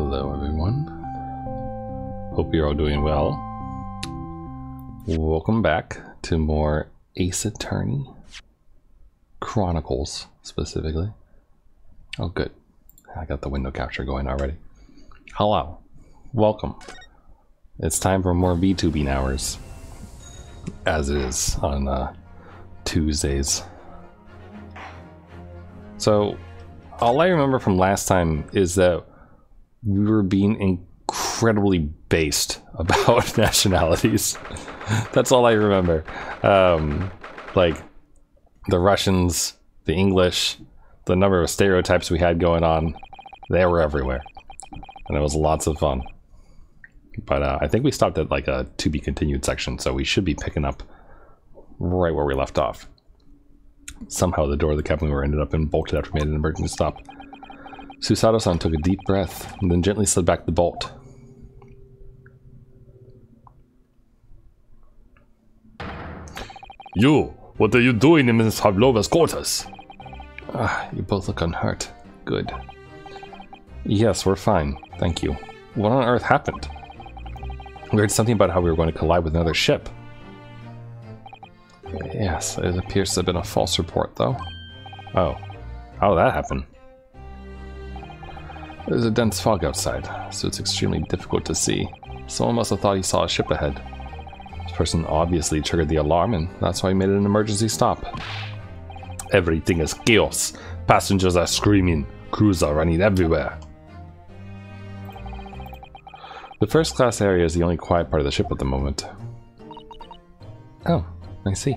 Hello, everyone. Hope you're all doing well. Welcome back to more Ace Attorney Chronicles, specifically. Oh, good. I got the window capture going already. Hello. Welcome. It's time for more VTubing hours, as it is on uh, Tuesdays. So, all I remember from last time is that we were being incredibly based about nationalities. That's all I remember. Um, like the Russians, the English, the number of stereotypes we had going on, they were everywhere. And it was lots of fun. But uh, I think we stopped at like a to be continued section, so we should be picking up right where we left off. Somehow the door of the cabin we were ended up in bolted after we made an emergency stop. Susato-san took a deep breath and then gently slid back the bolt. You, what are you doing in Miss Pavlova's quarters? Ah, you both look unhurt. Good. Yes, we're fine. Thank you. What on earth happened? We heard something about how we were going to collide with another ship. Yes, it appears to have been a false report, though. Oh. How did that happen? There's a dense fog outside, so it's extremely difficult to see. Someone must have thought he saw a ship ahead. This person obviously triggered the alarm, and that's why he made an emergency stop. Everything is chaos. Passengers are screaming. Crews are running everywhere. The first class area is the only quiet part of the ship at the moment. Oh, I see.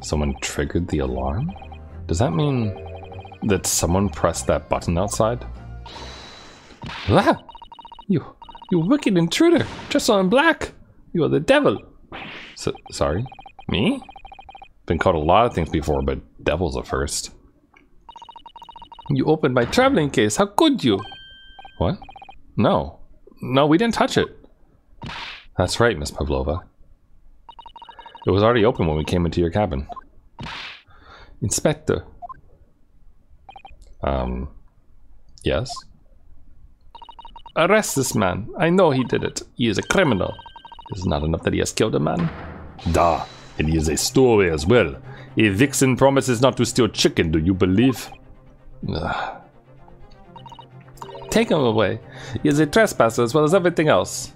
Someone triggered the alarm? Does that mean that someone pressed that button outside? Ah! You, you wicked intruder, dressed all in black! You are the devil! So, sorry? Me? Been called a lot of things before, but devil's a first. You opened my traveling case, how could you? What? No. No, we didn't touch it. That's right, Miss Pavlova. It was already open when we came into your cabin. Inspector. Um, yes? Arrest this man. I know he did it. He is a criminal. It is not enough that he has killed a man. Da, and he is a stowaway as well. A vixen promises not to steal chicken, do you believe? Ugh. Take him away. He is a trespasser as well as everything else.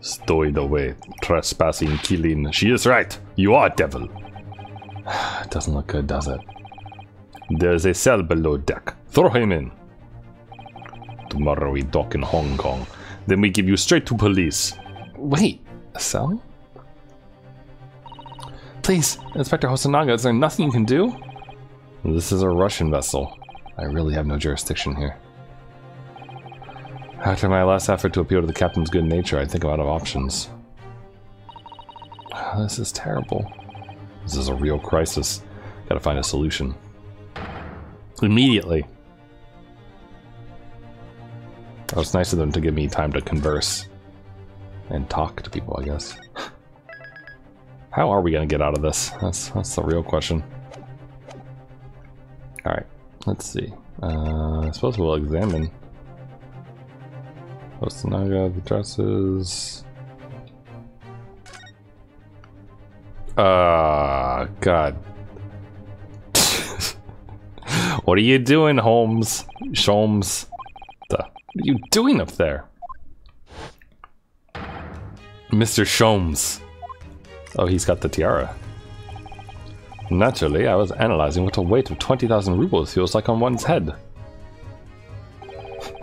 Stow it away. Trespassing, killing. She is right. You are a devil. It doesn't look good, does it? There's a cell below deck. Throw him in. Tomorrow we dock in Hong Kong. Then we give you straight to police. Wait, a cell? Please, Inspector Hosonaga, is there nothing you can do? This is a Russian vessel. I really have no jurisdiction here. After my last effort to appeal to the captain's good nature, I think I'm out of options. This is terrible. This is a real crisis. Gotta find a solution. Immediately. Oh, it's nice of them to give me time to converse and talk to people, I guess. How are we gonna get out of this? That's that's the real question. All right, let's see. Uh, I suppose we'll examine. Hosonaga, the dresses. Uh, God. what are you doing, Holmes? Sholmes? What are you doing up there? Mr. Sholmes. Oh, he's got the tiara. Naturally, I was analyzing what a weight of 20,000 rubles feels like on one's head.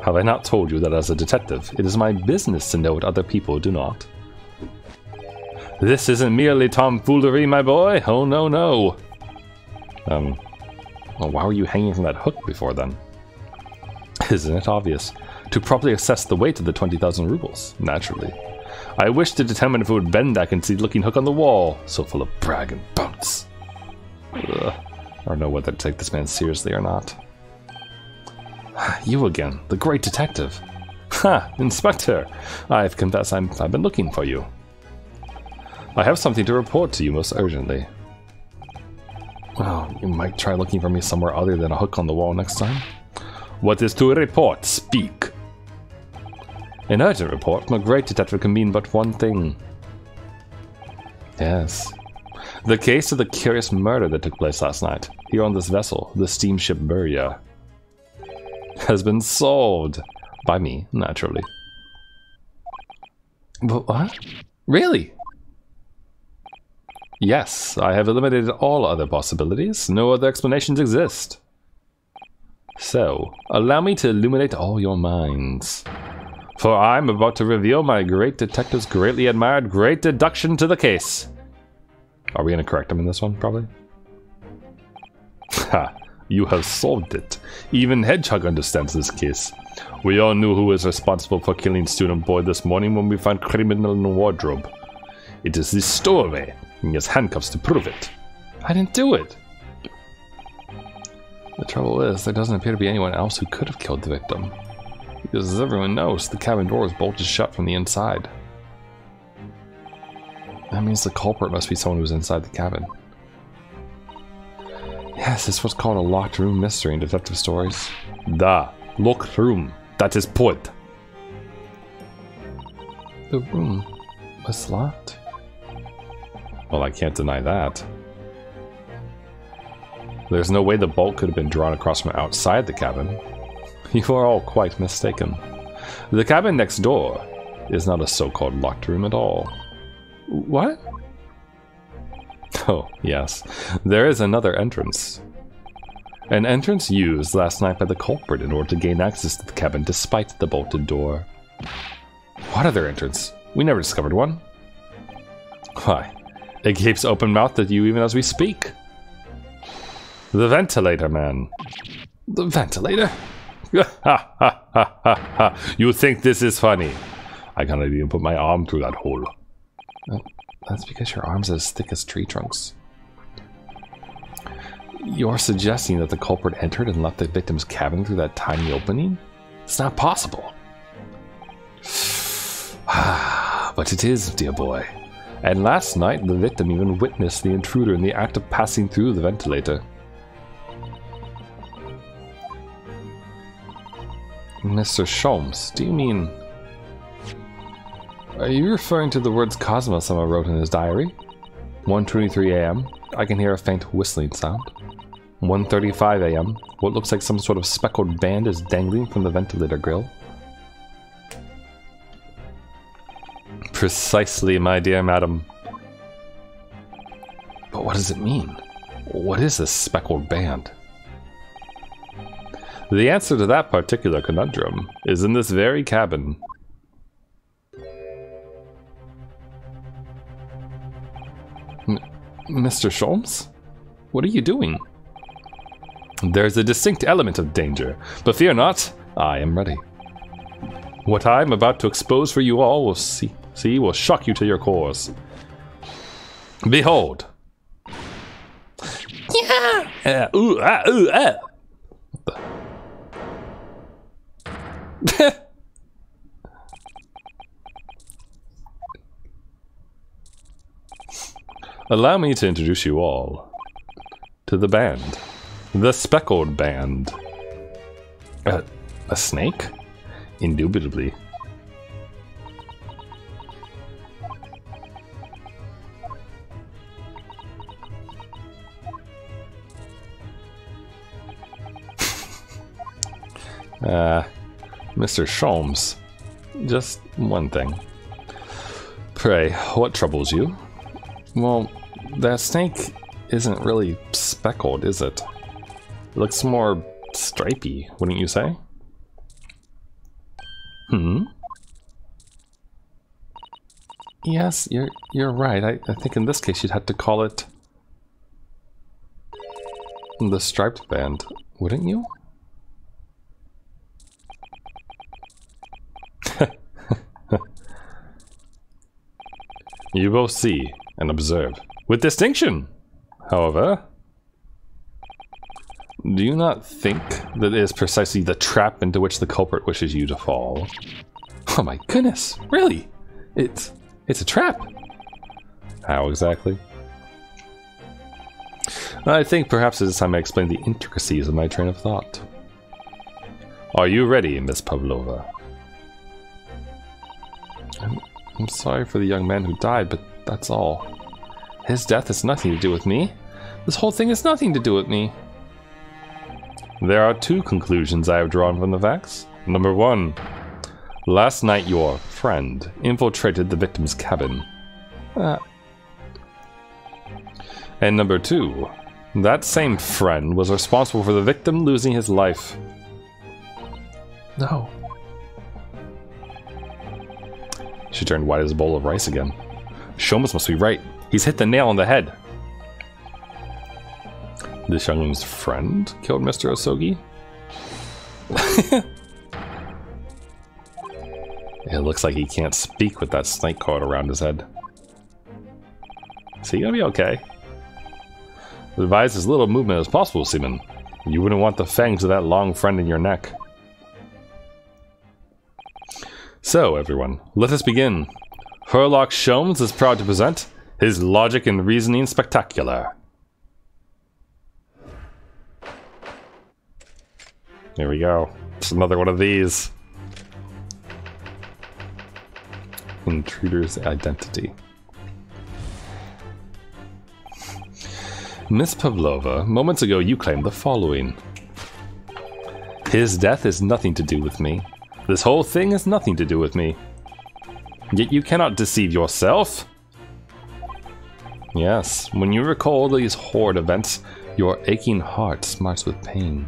Have I not told you that as a detective, it is my business to know what other people do not? This isn't merely tomfoolery, my boy. Oh, no, no. Um, well, why were you hanging from that hook before then? Isn't it obvious? To properly assess the weight of the 20,000 rubles, naturally. I wish to determine if it would bend that conceit looking hook on the wall, so full of brag and bounce. Ugh. I don't know whether to take this man seriously or not. You again, the great detective. Ha, Inspector! I've confessed I'm, I've been looking for you. I have something to report to you most urgently. Well, you might try looking for me somewhere other than a hook on the wall next time. What is to report? Speak. An urgent report a great detective can mean but one thing. Yes. The case of the curious murder that took place last night, here on this vessel, the steamship Burya, has been solved. By me, naturally. But what? Really? Yes, I have eliminated all other possibilities. No other explanations exist. So, allow me to illuminate all your minds. For I'm about to reveal my great detective's greatly admired great deduction to the case. Are we to correct him in this one, probably? Ha! You have solved it. Even Hedgehog understands this case. We all knew who was responsible for killing Student Boy this morning when we found criminal in the wardrobe. It is this stowaway, and he has handcuffs to prove it. I didn't do it. The trouble is, there doesn't appear to be anyone else who could have killed the victim. Because as everyone knows, the cabin door was bolted shut from the inside. That means the culprit must be someone who's inside the cabin. Yes, this what's called a locked room mystery in detective stories. Da, locked room. That is put. The room was locked. Well, I can't deny that. There's no way the bolt could have been drawn across from outside the cabin. You are all quite mistaken. The cabin next door is not a so-called locked room at all. What? Oh, yes. There is another entrance. An entrance used last night by the culprit in order to gain access to the cabin despite the bolted door. What other entrance? We never discovered one. Why, it keeps open-mouthed at you even as we speak. The ventilator man. The ventilator? you think this is funny? I cannot even put my arm through that hole. Uh, that's because your arm's are as thick as tree trunks. You're suggesting that the culprit entered and left the victim's cabin through that tiny opening? It's not possible. but it is, dear boy. And last night, the victim even witnessed the intruder in the act of passing through the ventilator. Mr. Sholmes, do you mean... Are you referring to the words Cosmos Emma wrote in his diary? 1.23 am, I can hear a faint whistling sound. 1.35 am, what looks like some sort of speckled band is dangling from the ventilator grill. Precisely, my dear madam. But what does it mean? What is this speckled band? The answer to that particular conundrum is in this very cabin. M Mr. Sholmes? What are you doing? There's a distinct element of danger, but fear not, I am ready. What I am about to expose for you all will see, see will shock you to your cores. Behold! Yeah! Uh, ooh, ah, ooh, ah. Allow me to introduce you all to the band. The Speckled Band. Uh, a snake? Indubitably. uh, Mr. Sholmes, just one thing. Pray, what troubles you? Well, that snake isn't really speckled, is it? It looks more stripy, wouldn't you say? Hmm? Yes, you're you're right. I, I think in this case you'd have to call it the striped band, wouldn't you? You both see and observe with distinction. However, do you not think that it is precisely the trap into which the culprit wishes you to fall? Oh my goodness, really? It's it's a trap. How exactly? I think perhaps it is time I explain the intricacies of my train of thought. Are you ready, Miss Pavlova? I'm sorry for the young man who died, but that's all. His death has nothing to do with me. This whole thing has nothing to do with me. There are two conclusions I have drawn from the facts. Number one, last night your friend infiltrated the victim's cabin. Uh, And number two, that same friend was responsible for the victim losing his life. no. She turned white as a bowl of rice again. Sholmes must be right. He's hit the nail on the head. This young woman's friend killed Mr. Asogi? it looks like he can't speak with that snake coat around his head. Is he gonna be okay? Advise as little movement as possible, Seaman. You wouldn't want the fangs of that long friend in your neck. So, everyone, let us begin. Herlock Sholmes is proud to present his logic and reasoning spectacular. Here we go. It's another one of these. Intruder's identity. Miss Pavlova, moments ago you claimed the following. His death is nothing to do with me. This whole thing has nothing to do with me. Yet you cannot deceive yourself. Yes, when you recall these horrid events, your aching heart smarts with pain.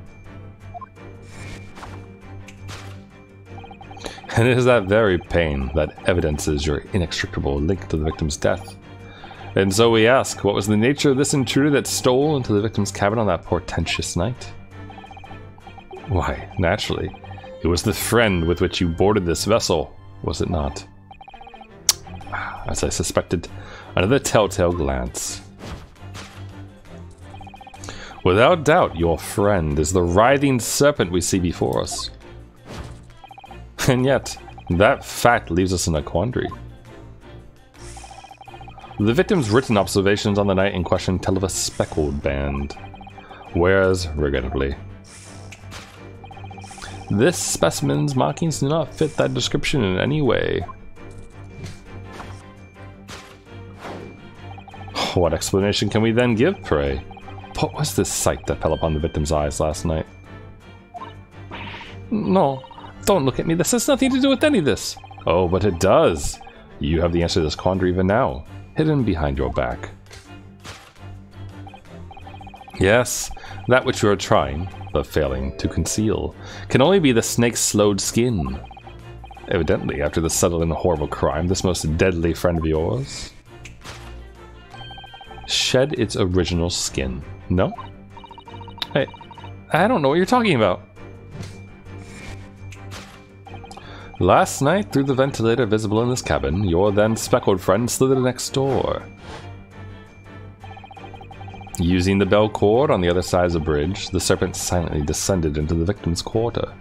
And it is that very pain that evidences your inextricable link to the victim's death. And so we ask, what was the nature of this intruder that stole into the victim's cabin on that portentous night? Why, naturally, it was the friend with which you boarded this vessel, was it not? As I suspected, another telltale glance. Without doubt, your friend is the writhing serpent we see before us. And yet, that fact leaves us in a quandary. The victim's written observations on the night in question tell of a speckled band, whereas, regrettably, this specimen's markings do not fit that description in any way. What explanation can we then give, pray? What was this sight that fell upon the victim's eyes last night? No, don't look at me. This has nothing to do with any of this. Oh, but it does. You have the answer to this quandary even now, hidden behind your back. Yes, that which you are trying, but failing, to conceal, can only be the snake's slowed skin. Evidently, after the subtle and horrible crime, this most deadly friend of yours shed its original skin. No? Hey, I don't know what you're talking about. Last night, through the ventilator visible in this cabin, your then speckled friend slithered next door. Using the bell cord on the other side of the bridge, the serpent silently descended into the victim's quarter.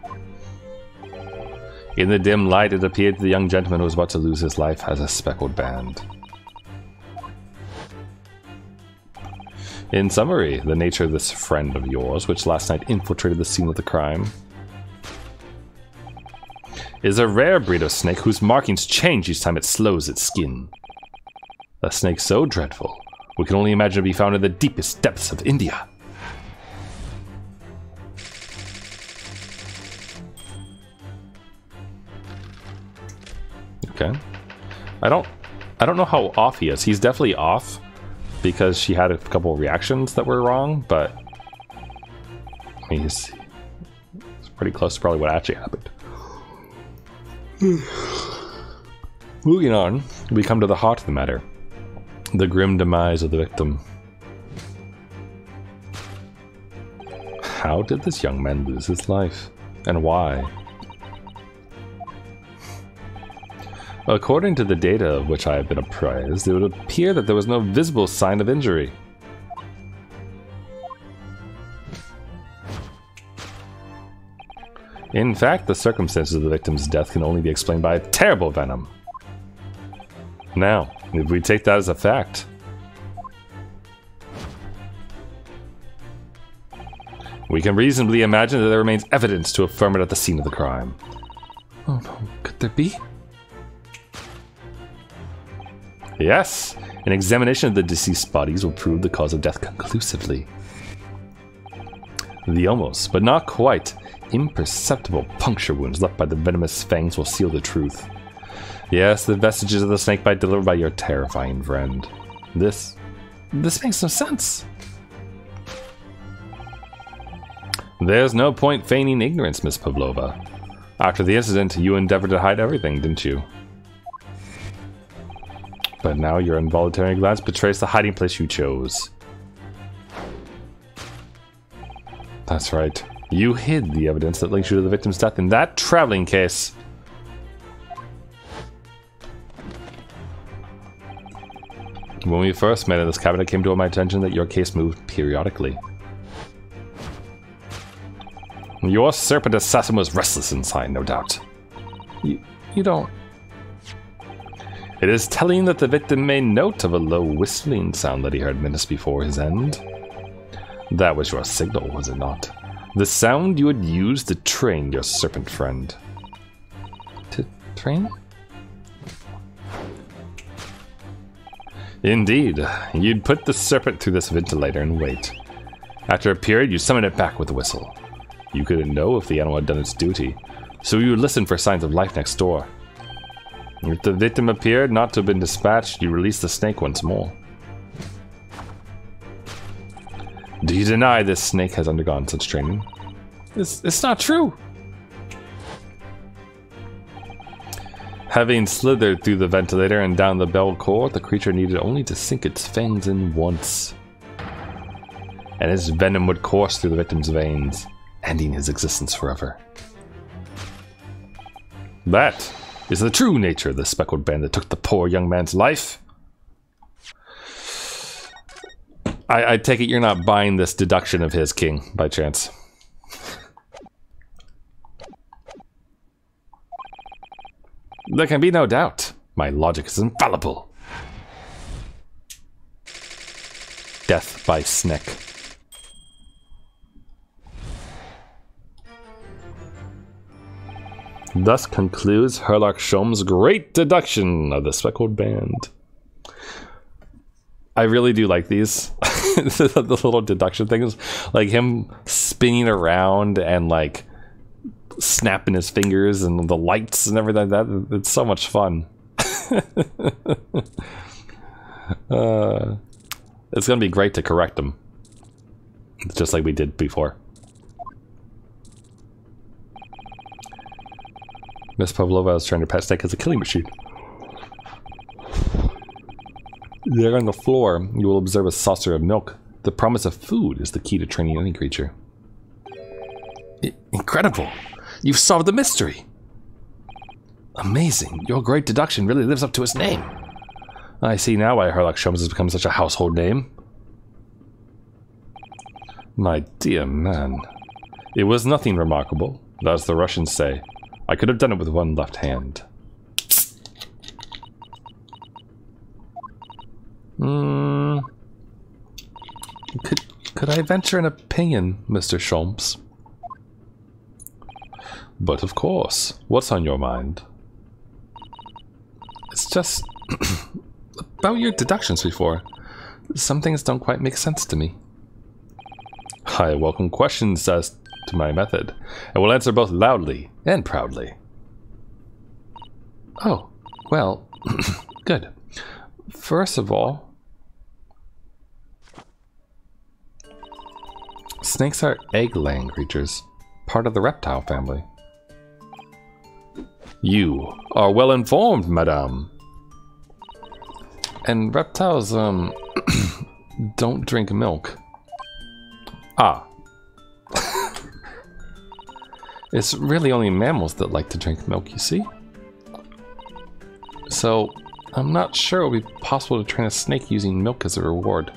In the dim light, it appeared to the young gentleman who was about to lose his life as a speckled band. In summary, the nature of this friend of yours, which last night infiltrated the scene of the crime, is a rare breed of snake whose markings change each time it slows its skin. A snake so dreadful, we can only imagine to be found in the deepest depths of India. Okay. I don't I don't know how off he is. He's definitely off because she had a couple reactions that were wrong, but he's, he's pretty close to probably what actually happened. Moving on, we come to the heart of the matter the grim demise of the victim. How did this young man lose his life? And why? According to the data of which I have been apprised, it would appear that there was no visible sign of injury. In fact, the circumstances of the victim's death can only be explained by a terrible venom. Now, if we take that as a fact, we can reasonably imagine that there remains evidence to affirm it at the scene of the crime. Oh no, could there be? Yes, an examination of the deceased bodies will prove the cause of death conclusively. The almost, but not quite, imperceptible puncture wounds left by the venomous fangs will seal the truth. Yes, the vestiges of the snakebite delivered by your terrifying friend. This. this makes no sense. There's no point feigning ignorance, Miss Pavlova. After the incident, you endeavored to hide everything, didn't you? But now your involuntary glance betrays the hiding place you chose. That's right. You hid the evidence that links you to the victim's death in that traveling case. When we first met in this cabinet, it came to my attention that your case moved periodically. Your serpent assassin was restless inside, no doubt. You, you don't... It is telling that the victim made note of a low whistling sound that he heard minutes before his end. That was your signal, was it not? The sound you had used to train your serpent friend. To train? Indeed. You'd put the serpent through this ventilator and wait. After a period, you summon it back with a whistle. You couldn't know if the animal had done its duty, so you would listen for signs of life next door. If the victim appeared not to have been dispatched, you release the snake once more. Do you deny this snake has undergone such training? It's, it's not true. Having slithered through the ventilator and down the bell cord, the creature needed only to sink its fangs in once. And its venom would course through the victim's veins, ending his existence forever. That is the true nature of the speckled band that took the poor young man's life. I, I take it you're not buying this deduction of his, King, by chance. There can be no doubt. My logic is infallible. Death by snake. Thus concludes Herlock Sholmes' great deduction of the speckled band. I really do like these. the little deduction things. Like him spinning around and like snapping his fingers and the lights and everything like that. It's so much fun. uh, it's going to be great to correct them. Just like we did before. Miss Pavlova is trying to pet Snake as a killing machine. There on the floor, you will observe a saucer of milk. The promise of food is the key to training any creature. I incredible! You've solved the mystery! Amazing! Your great deduction really lives up to its name. I see now why Herlock Sholmes has become such a household name. My dear man, it was nothing remarkable, as the Russians say. I could have done it with one left hand. Hmm. Could, could I venture an opinion, Mr. Sholmes? But of course. What's on your mind? It's just about your deductions before. Some things don't quite make sense to me. I welcome questions as to my method, and will answer both loudly and proudly. Oh, well, good. First of all, snakes are egg-laying creatures, part of the reptile family. You are well informed, madame. And reptiles, um, don't drink milk. Ah, it's really only mammals that like to drink milk, you see? So, I'm not sure it would be possible to train a snake using milk as a reward.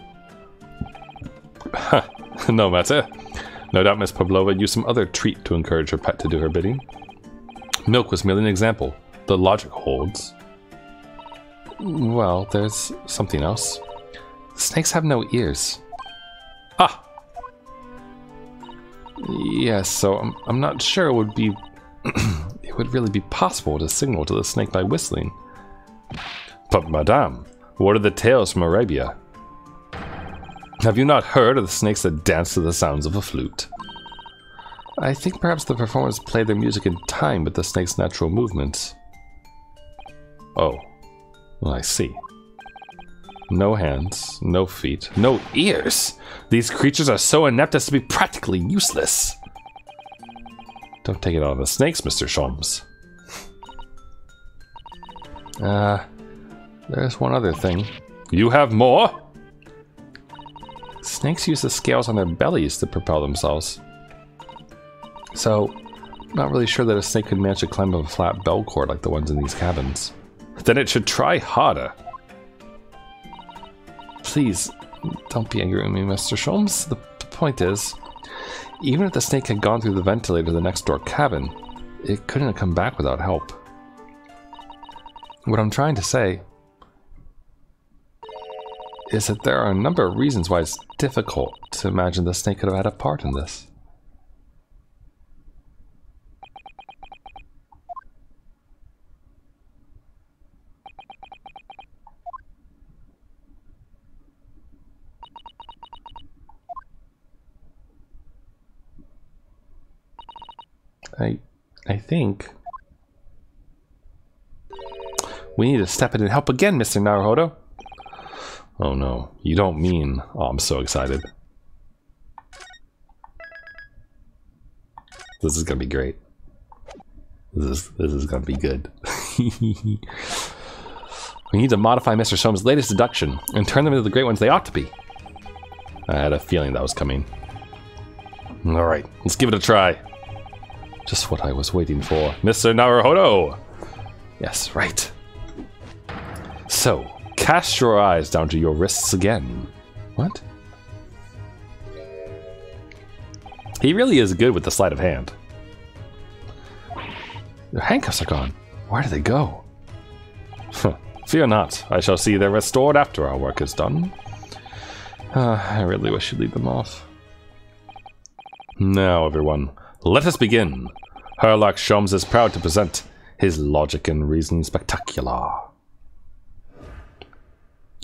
no matter. No doubt Miss Pavlova used some other treat to encourage her pet to do her bidding. Milk was merely an example. The logic holds. Well, there's something else. Snakes have no ears. Ah! Yes, so I'm, I'm not sure it would be... it would really be possible to signal to the snake by whistling. But madame, What are the tales from Arabia? Have you not heard of the snakes that dance to the sounds of a flute? I think perhaps the performers played their music in time with the snake's natural movements. Oh, well, I see. No hands, no feet, no ears! These creatures are so inept as to be practically useless! Don't take it out on the snakes, Mr. Sholmes. Uh, there's one other thing. You have more? Snakes use the scales on their bellies to propel themselves. So, not really sure that a snake could manage to climb up a flat bell cord like the ones in these cabins. Then it should try harder. Please, don't be angry with me, Mr. Sholmes. The, point is, even if the snake had gone through the ventilator to the next door cabin, it couldn't have come back without help. What I'm trying to say is that there are a number of reasons why it's difficult to imagine the snake could have had a part in this. I I think we need to step in and help again, Mr. Naruhodo. Oh no, you don't mean... Oh, I'm so excited. This is gonna be great. This is, this is gonna be good. we need to modify Mr. Sholmes' latest deduction and turn them into the great ones they ought to be. I had a feeling that was coming. Alright, let's give it a try. Just what I was waiting for. Mr. Naruhodo! Yes, right. So, cast your eyes down to your wrists again. What? He really is good with the sleight of hand. The handcuffs are gone. Where do they go? Fear not, I shall see they're restored after our work is done. Uh, I really wish you'd leave them off. Now, everyone, let us begin. Herlock Sholmes is proud to present his Logic and Reason Spectacular.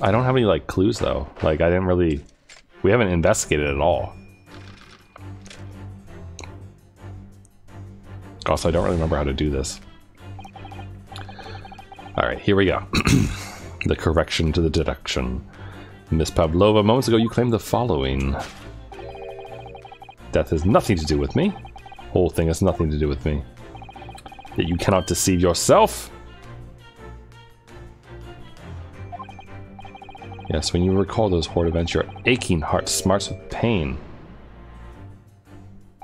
I don't have any, like, clues, though. Like, I didn't really... We haven't investigated at all. Also, I don't really remember how to do this. Alright, here we go. the correction to the deduction. Miss Pavlova, moments ago you claimed the following. Death has nothing to do with me. Whole thing has nothing to do with me. That you cannot deceive yourself. Yes, when you recall those horde events, your aching heart smarts with pain.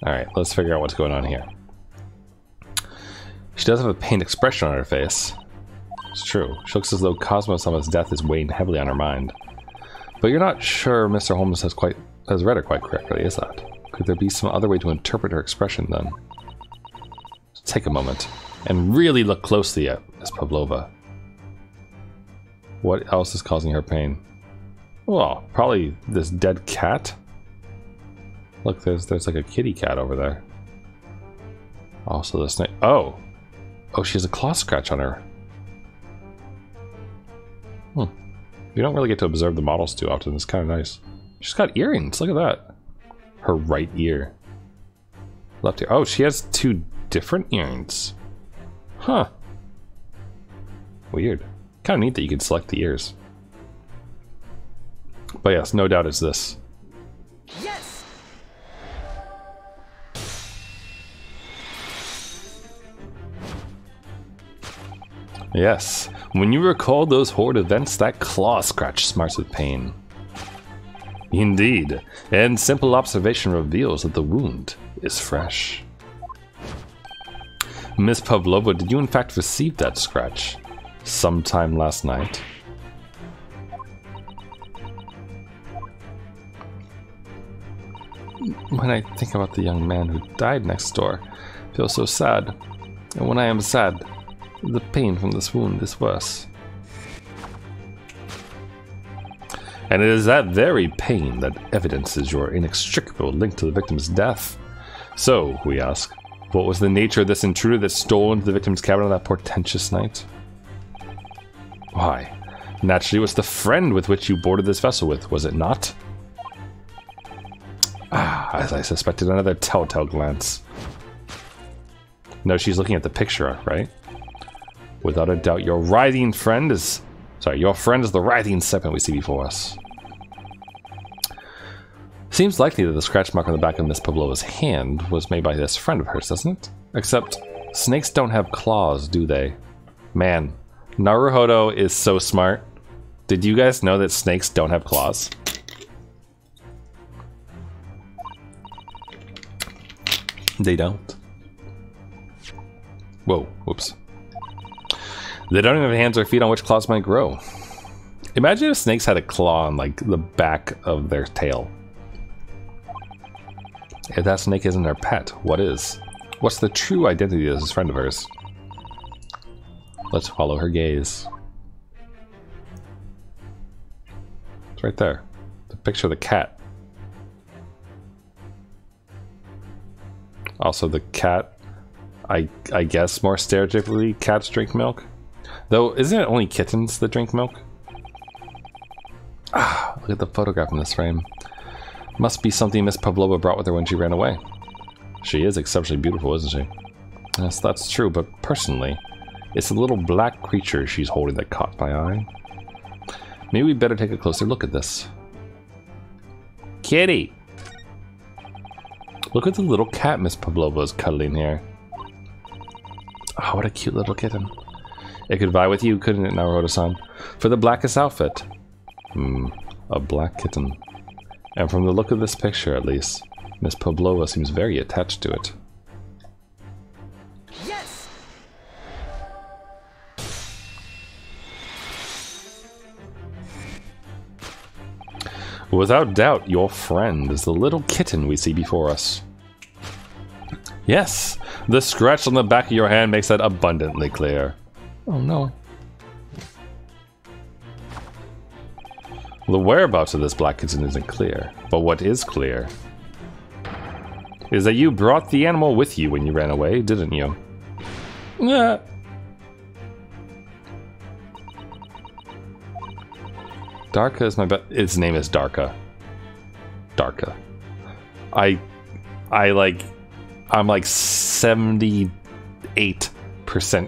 Alright, let's figure out what's going on here. She does have a pained expression on her face. It's true. She looks as though Cosmos Summit's death is weighing heavily on her mind. But you're not sure Mr. Holmes has quite has read her quite correctly, is that? Could there be some other way to interpret her expression then? take a moment and really look closely at Miss Pavlova. What else is causing her pain? Well, probably this dead cat. Look, there's there's like a kitty cat over there. Also the snake. Oh, oh, she has a claw scratch on her. Hmm. You don't really get to observe the models too often. It's kind of nice. She's got earrings. Look at that her right ear. Left ear. Oh, she has two different earrings. Huh. Weird. Kind of neat that you can select the ears. But yes, no doubt it's this. Yes. Yes. When you recall those horde events, that claw scratch smarts with pain. Indeed, and simple observation reveals that the wound is fresh. Miss Pavlova, did you in fact receive that scratch sometime last night? When I think about the young man who died next door, I feel so sad. And when I am sad, the pain from this wound is worse. And it is that very pain that evidences your inextricable link to the victim's death. So, we ask, what was the nature of this intruder that stole into the victim's cabin on that portentous night? Why, Naturally, it was the friend with which you boarded this vessel with, was it not? Ah, as I suspected, another telltale glance. No, she's looking at the picture, right? Without a doubt, your writhing friend is... Sorry, your friend is the writhing serpent we see before us. Seems likely that the scratch mark on the back of Miss Pavlova's hand was made by this friend of hers, doesn't it? Except, snakes don't have claws, do they? Man, Naruhodo is so smart. Did you guys know that snakes don't have claws? They don't. Whoa, whoops. They don't even have hands or feet on which claws might grow. Imagine if snakes had a claw on like the back of their tail. If that snake isn't her pet, what is? What's the true identity of this friend of hers? Let's follow her gaze. It's right there. The picture of the cat. Also the cat, I I guess more stereotypically cats drink milk. Though, isn't it only kittens that drink milk? Ah, look at the photograph in this frame. Must be something Miss Pavlova brought with her when she ran away. She is exceptionally beautiful, isn't she? Yes, that's true, but personally, it's a little black creature she's holding that caught my eye. Maybe we'd better take a closer look at this. Kitty! Look at the little cat Miss Pavlova is cuddling here. Oh, what a cute little kitten. It could vie with you, couldn't it, Naruhodo-san? For the blackest outfit. Hmm, a black kitten. And from the look of this picture, at least, Miss Pavlova seems very attached to it. Yes! Without doubt, your friend is the little kitten we see before us. Yes, the scratch on the back of your hand makes that abundantly clear. Oh no. The whereabouts of this black kitten isn't clear, but what is clear is that you brought the animal with you when you ran away, didn't you? Yeah. Darka is my bet. Its name is Darka. Darka. I, I like, I'm like 78%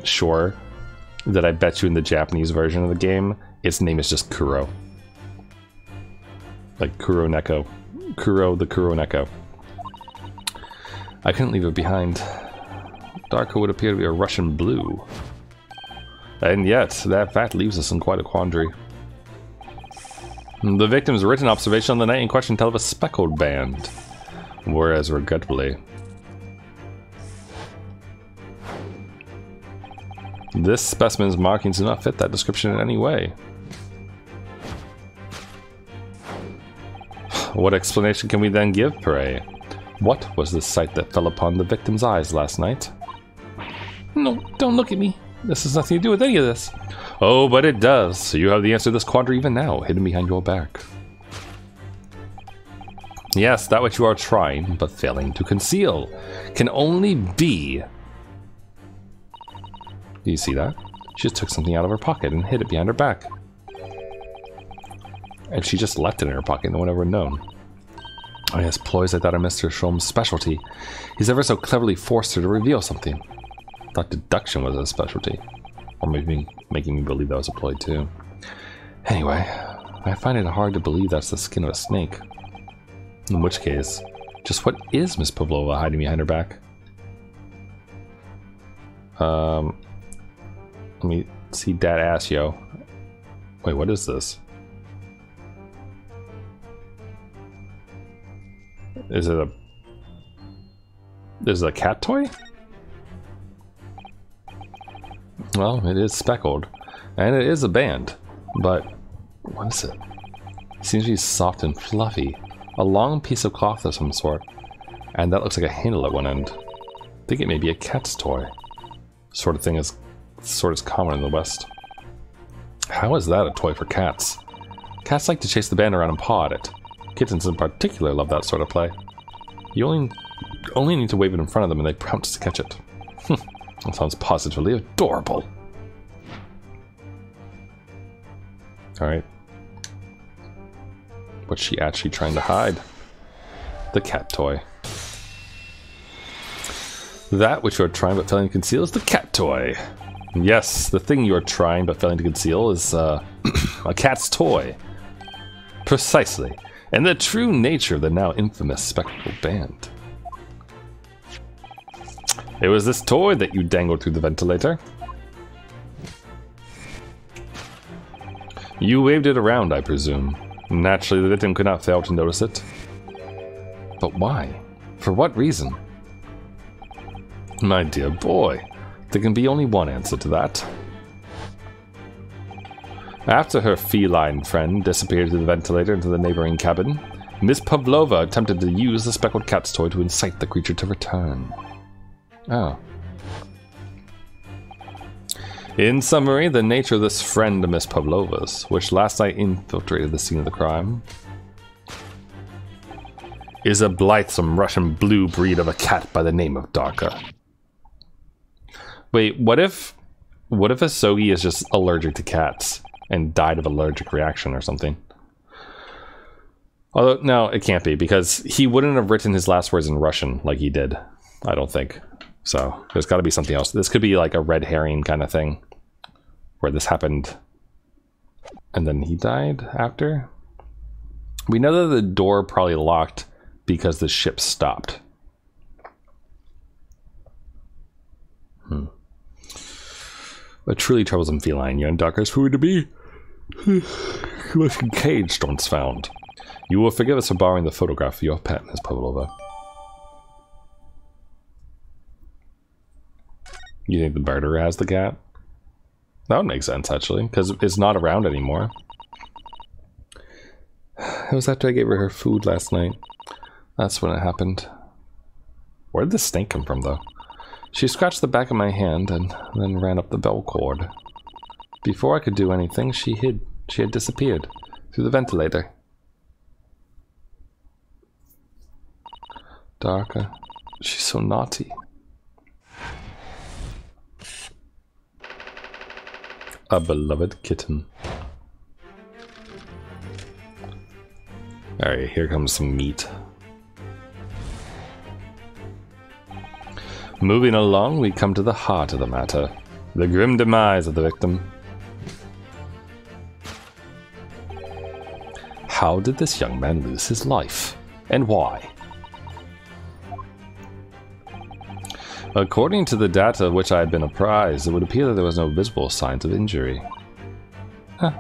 sure that I bet you in the Japanese version of the game, its name is just Kuro. Like Kuro Neko. Kuro the Kuro Neko. I couldn't leave it behind. Darka would appear to be a Russian blue. And yet, that fact leaves us in quite a quandary. The victim's written observation on the night in question tell of a speckled band, whereas regrettably, this specimen's markings do not fit that description in any way. What explanation can we then give, pray? What was the sight that fell upon the victim's eyes last night? No, don't look at me. This has nothing to do with any of this. Oh, but it does. You have the answer to this quandary even now, hidden behind your back. Yes, that which you are trying, but failing to conceal, can only be... Do you see that? She just took something out of her pocket and hid it behind her back. And she just left it in her pocket, no one ever known. Oh yes, ploys like that are Mr. Sholmes' specialty. He's ever so cleverly forced her to reveal something. Thought deduction was his specialty. Or maybe making me believe that was a ploy too. Anyway, I find it hard to believe that's the skin of a snake. In which case, just what is Miss Pavlova hiding behind her back? Um, let me see that ass, yo. Wait, what is this? Is it a... Is it a cat toy? Well, it is speckled. And it is a band. But, what is it? it? Seems to be soft and fluffy. A long piece of cloth of some sort. And that looks like a handle at one end. I think it may be a cat's toy. Sort of thing is sort of common in the West. How is that a toy for cats? Cats like to chase the band around and paw at it. Kittens in particular love that sort of play. You only only need to wave it in front of them and they to catch it. Hmm, that sounds positively adorable. Alright. What's she actually trying to hide? The cat toy. That which you are trying but failing to conceal is the cat toy. Yes, the thing you are trying but failing to conceal is uh, a cat's toy. Precisely. And the true nature of the now infamous speckled band. It was this toy that you dangled through the ventilator. You waved it around, I presume. Naturally, the victim could not fail to notice it. But why? For what reason? My dear boy, there can be only one answer to that. After her feline friend disappeared through the ventilator into the neighboring cabin, Miss Pavlova attempted to use the speckled cat's toy to incite the creature to return. Oh. In summary, the nature of this friend of Miss Pavlova's, which last night infiltrated the scene of the crime, is a blithesome Russian blue breed of a cat by the name of Darka. Wait, what if what if Asogi is just allergic to cats and died of allergic reaction or something? Although no, it can't be because he wouldn't have written his last words in Russian like he did. I don't think. So there's got to be something else. This could be like a red herring kind of thing, where this happened, and then he died after. We know that the door probably locked because the ship stopped. A truly troublesome feline, young Darka's food to be. caged once found. You will forgive us for borrowing the photograph of your pet, Miss Pavlova. You think the murderer has the cat? That would make sense, actually, because it's not around anymore. It was after I gave her her food last night. That's when it happened. Where did the snake come from, though? She scratched the back of my hand and then ran up the bell cord. Before I could do anything, she hid. She had disappeared through the ventilator. Darka. She's so naughty. A beloved kitten. Alright, here comes some meat. Moving along, we come to the heart of the matter. The grim demise of the victim. How did this young man lose his life? And why? According to the data of which I had been apprised, it would appear that there was no visible signs of injury. Huh.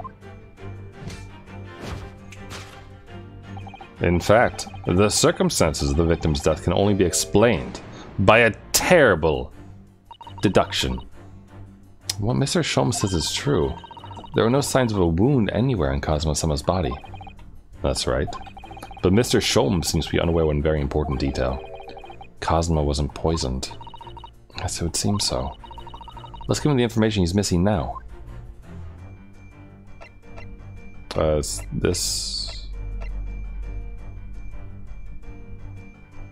In fact, the circumstances of the victim's death can only be explained by a terrible deduction. What Mr. Sholmes says is true. There are no signs of a wound anywhere in Kazuma-sama's body. That's right. But Mr. Sholmes seems to be unaware of one very important detail. Kazuma wasn't poisoned. Yes, it would seem so. Let's give him the information he's missing now. Uh, this...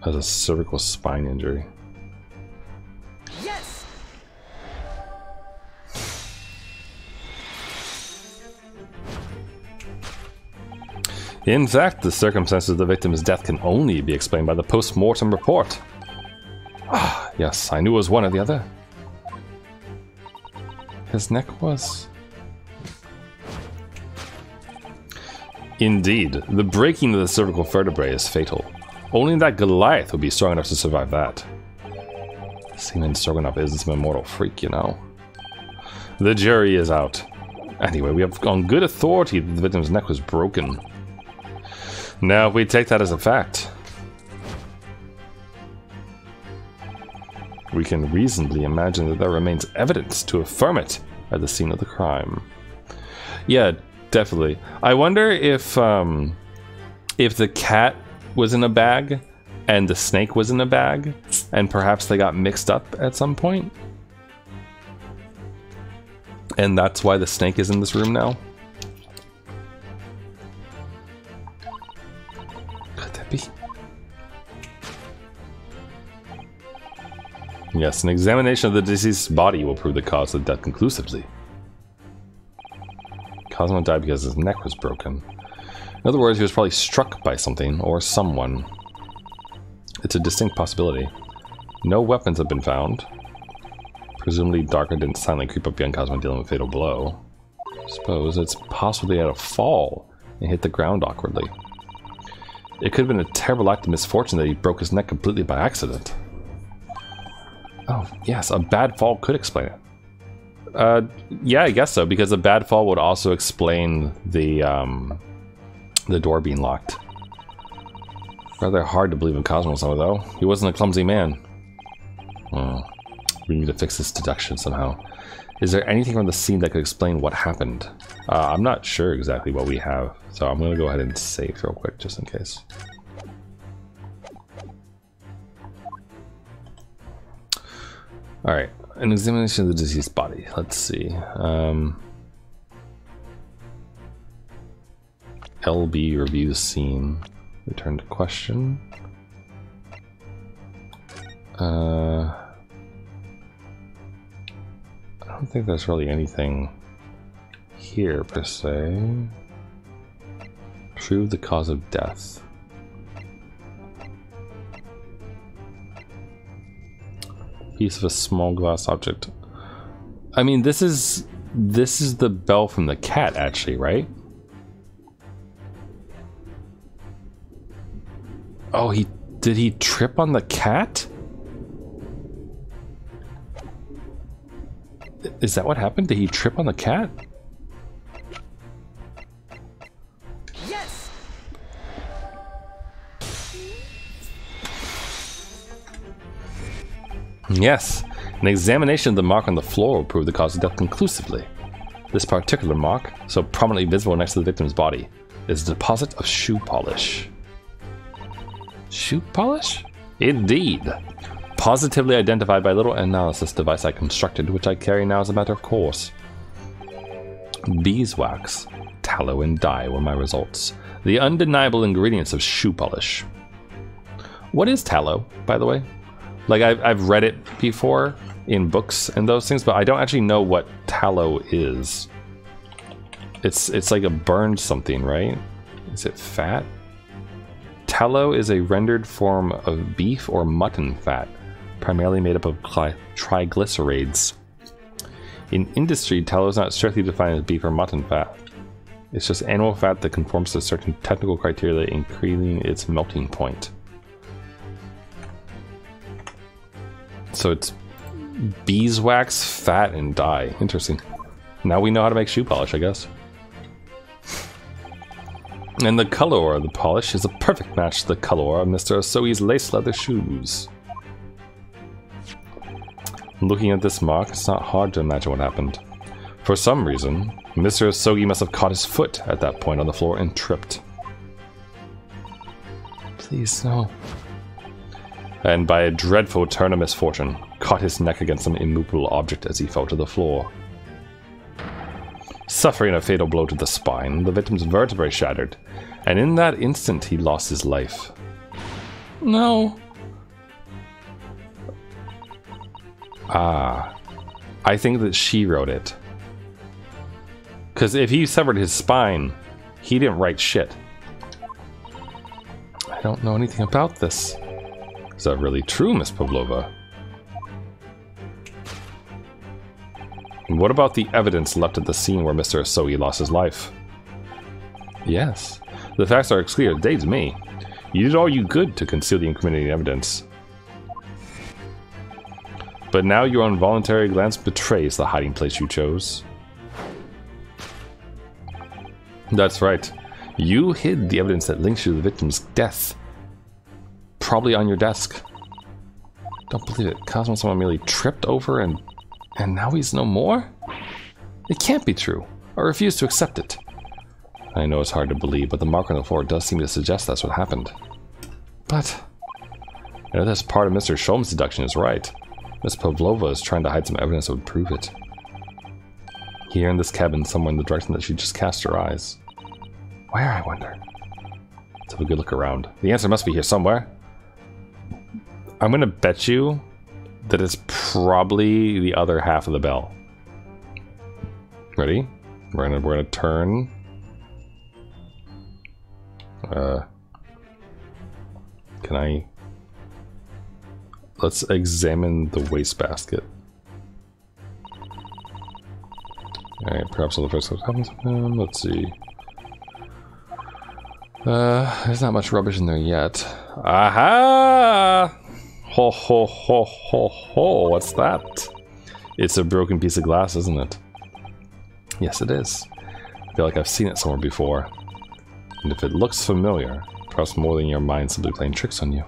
Has a cervical spine injury. In fact, the circumstances of the victim's death can only be explained by the post-mortem report. Ah, yes, I knew it was one or the other. His neck was... Indeed, the breaking of the cervical vertebrae is fatal. Only that Goliath would be strong enough to survive that. Seaman Stroganoff is some immortal freak, you know. The jury is out. Anyway, we have on good authority that the victim's neck was broken. Now, we take that as a fact. We can reasonably imagine that there remains evidence to affirm it at the scene of the crime. Yeah, definitely. I wonder if um, if the cat was in a bag and the snake was in a bag, and perhaps they got mixed up at some point. And that's why the snake is in this room now. Yes, an examination of the deceased's body will prove the cause of death conclusively. Cosmo died because his neck was broken. In other words, he was probably struck by something or someone. It's a distinct possibility. No weapons have been found. Presumably Darka didn't silently creep up behind Cosmo dealing with fatal blow. Suppose it's possible he had a fall and hit the ground awkwardly. It could have been a terrible act of misfortune that he broke his neck completely by accident. Oh, yes, a bad fall could explain it. Uh, yeah, I guess so, because a bad fall would also explain the, um, the door being locked. Rather hard to believe in Cosmos, though. He wasn't a clumsy man. Hmm. We need to fix this deduction somehow. Is there anything on the scene that could explain what happened? Uh, I'm not sure exactly what we have, so I'm going to go ahead and save real quick just in case. Alright, an examination of the deceased body. Let's see. Um, LB reviews scene. Return to question. Uh, I don't think there's really anything here per se. Prove the cause of death. Piece of a small glass object. I mean, this is this is the bell from the cat, actually, right? Oh, he did he trip on the cat? Is that what happened? Did he trip on the cat? Yes. An examination of the mark on the floor will prove the cause of death conclusively. This particular mark, so prominently visible next to the victim's body, is a deposit of shoe polish. Shoe polish? Indeed. Positively identified by a little analysis device I constructed, which I carry now as a matter of course. Beeswax, tallow, and dye were my results. The undeniable ingredients of shoe polish. What is tallow, by the way? Like, I've, I've read it before in books and those things, but I don't actually know what tallow is. It's, it's like a burned something, right? Is it fat? Tallow is a rendered form of beef or mutton fat, primarily made up of triglycerides. In industry, tallow is not strictly defined as beef or mutton fat. It's just animal fat that conforms to certain technical criteria, increasing its melting point. So it's beeswax, fat, and dye. Interesting. Now we know how to make shoe polish, I guess. And the color of the polish is a perfect match to the color of Mr. Asogi's lace leather shoes. Looking at this mark, it's not hard to imagine what happened. For some reason, Mr. Asogi must have caught his foot at that point on the floor and tripped. Please, no. And by a dreadful turn of misfortune, caught his neck against an immovable object as he fell to the floor. Suffering a fatal blow to the spine, the victim's vertebrae shattered, and in that instant he lost his life. No. Ah. I think that she wrote it. Because if he severed his spine, he didn't write shit. I don't know anything about this. Is that really true, Miss Pavlova? And what about the evidence left at the scene where Mr. Asogi lost his life? Yes. The facts are clear to me. You did all you could to conceal the incriminating evidence. But now your involuntary glance betrays the hiding place you chose. That's right. You hid the evidence that links you to the victim's death. Probably on your desk. Don't believe it. Cosmo someone merely tripped over and... And now he's no more? It can't be true. I refuse to accept it. I know it's hard to believe, but the mark on the floor does seem to suggest that's what happened. But... I know this part of Mr. Sholmes' deduction is right. Miss Pavlova is trying to hide some evidence that would prove it. Here in this cabin, somewhere in the direction that she just cast her eyes. Where, I wonder? Let's have a good look around. The answer must be here somewhere. I'm gonna bet you that it's probably the other half of the bell. Ready? We're gonna we're gonna turn. Uh, can I? Let's examine the wastebasket. Alright, perhaps on the first. Um, let's see. Uh, there's not much rubbish in there yet. Aha! Ho ho ho ho ho! What's that? It's a broken piece of glass, isn't it? Yes, it is. I feel like I've seen it somewhere before. And if it looks familiar, perhaps more than your mind simply playing tricks on you.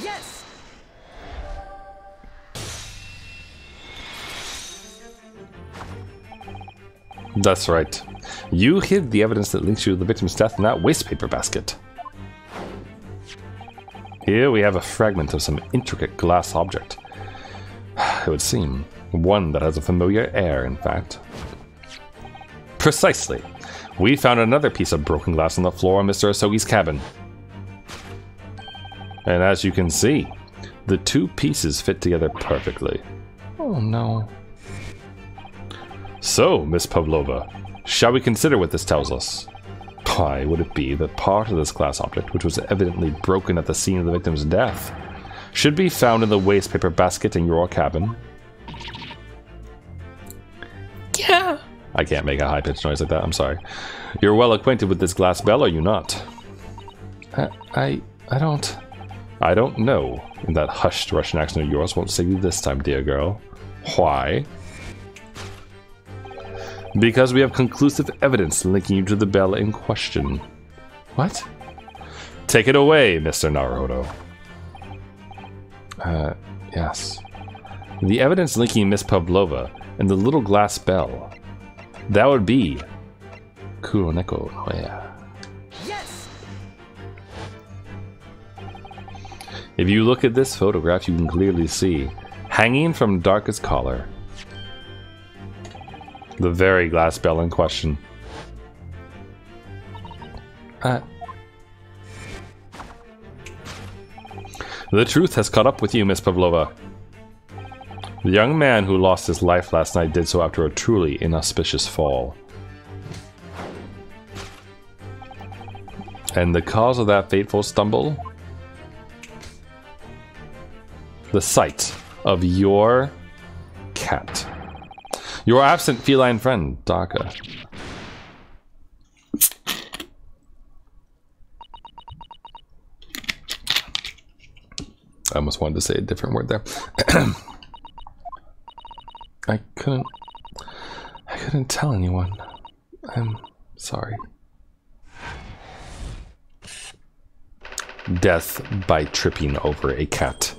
Yes! That's right. You hid the evidence that links you to the victim's death in that wastepaper basket. Here we have a fragment of some intricate glass object. It would seem. One that has a familiar air, in fact. Precisely. We found another piece of broken glass on the floor of Mr. Asogi's cabin. And as you can see, the two pieces fit together perfectly. Oh no. So, Miss Pavlova, shall we consider what this tells us? Why would it be that part of this glass object, which was evidently broken at the scene of the victim's death, should be found in the waste paper basket in your cabin? Yeah. I can't make a high pitched noise like that, I'm sorry. You're well acquainted with this glass bell, are you not? I, I, I don't. I don't know. And that hushed Russian accent of yours won't save you this time, dear girl. Why? Because we have conclusive evidence linking you to the bell in question. What? Take it away, Mr. Naruhodo. Uh, yes. The evidence linking Miss Pavlova and the little glass bell. That would be Kuroneko Noya. Yes! If you look at this photograph, you can clearly see, hanging from Darka's collar, the very glass bell in question. Uh, The truth has caught up with you, Miss Pavlova. The young man who lost his life last night did so after a truly inauspicious fall. And the cause of that fateful stumble? The sight of your cat. Your absent feline friend, Daka. I almost wanted to say a different word there. I couldn't. I couldn't tell anyone. I'm sorry. Death by tripping over a cat.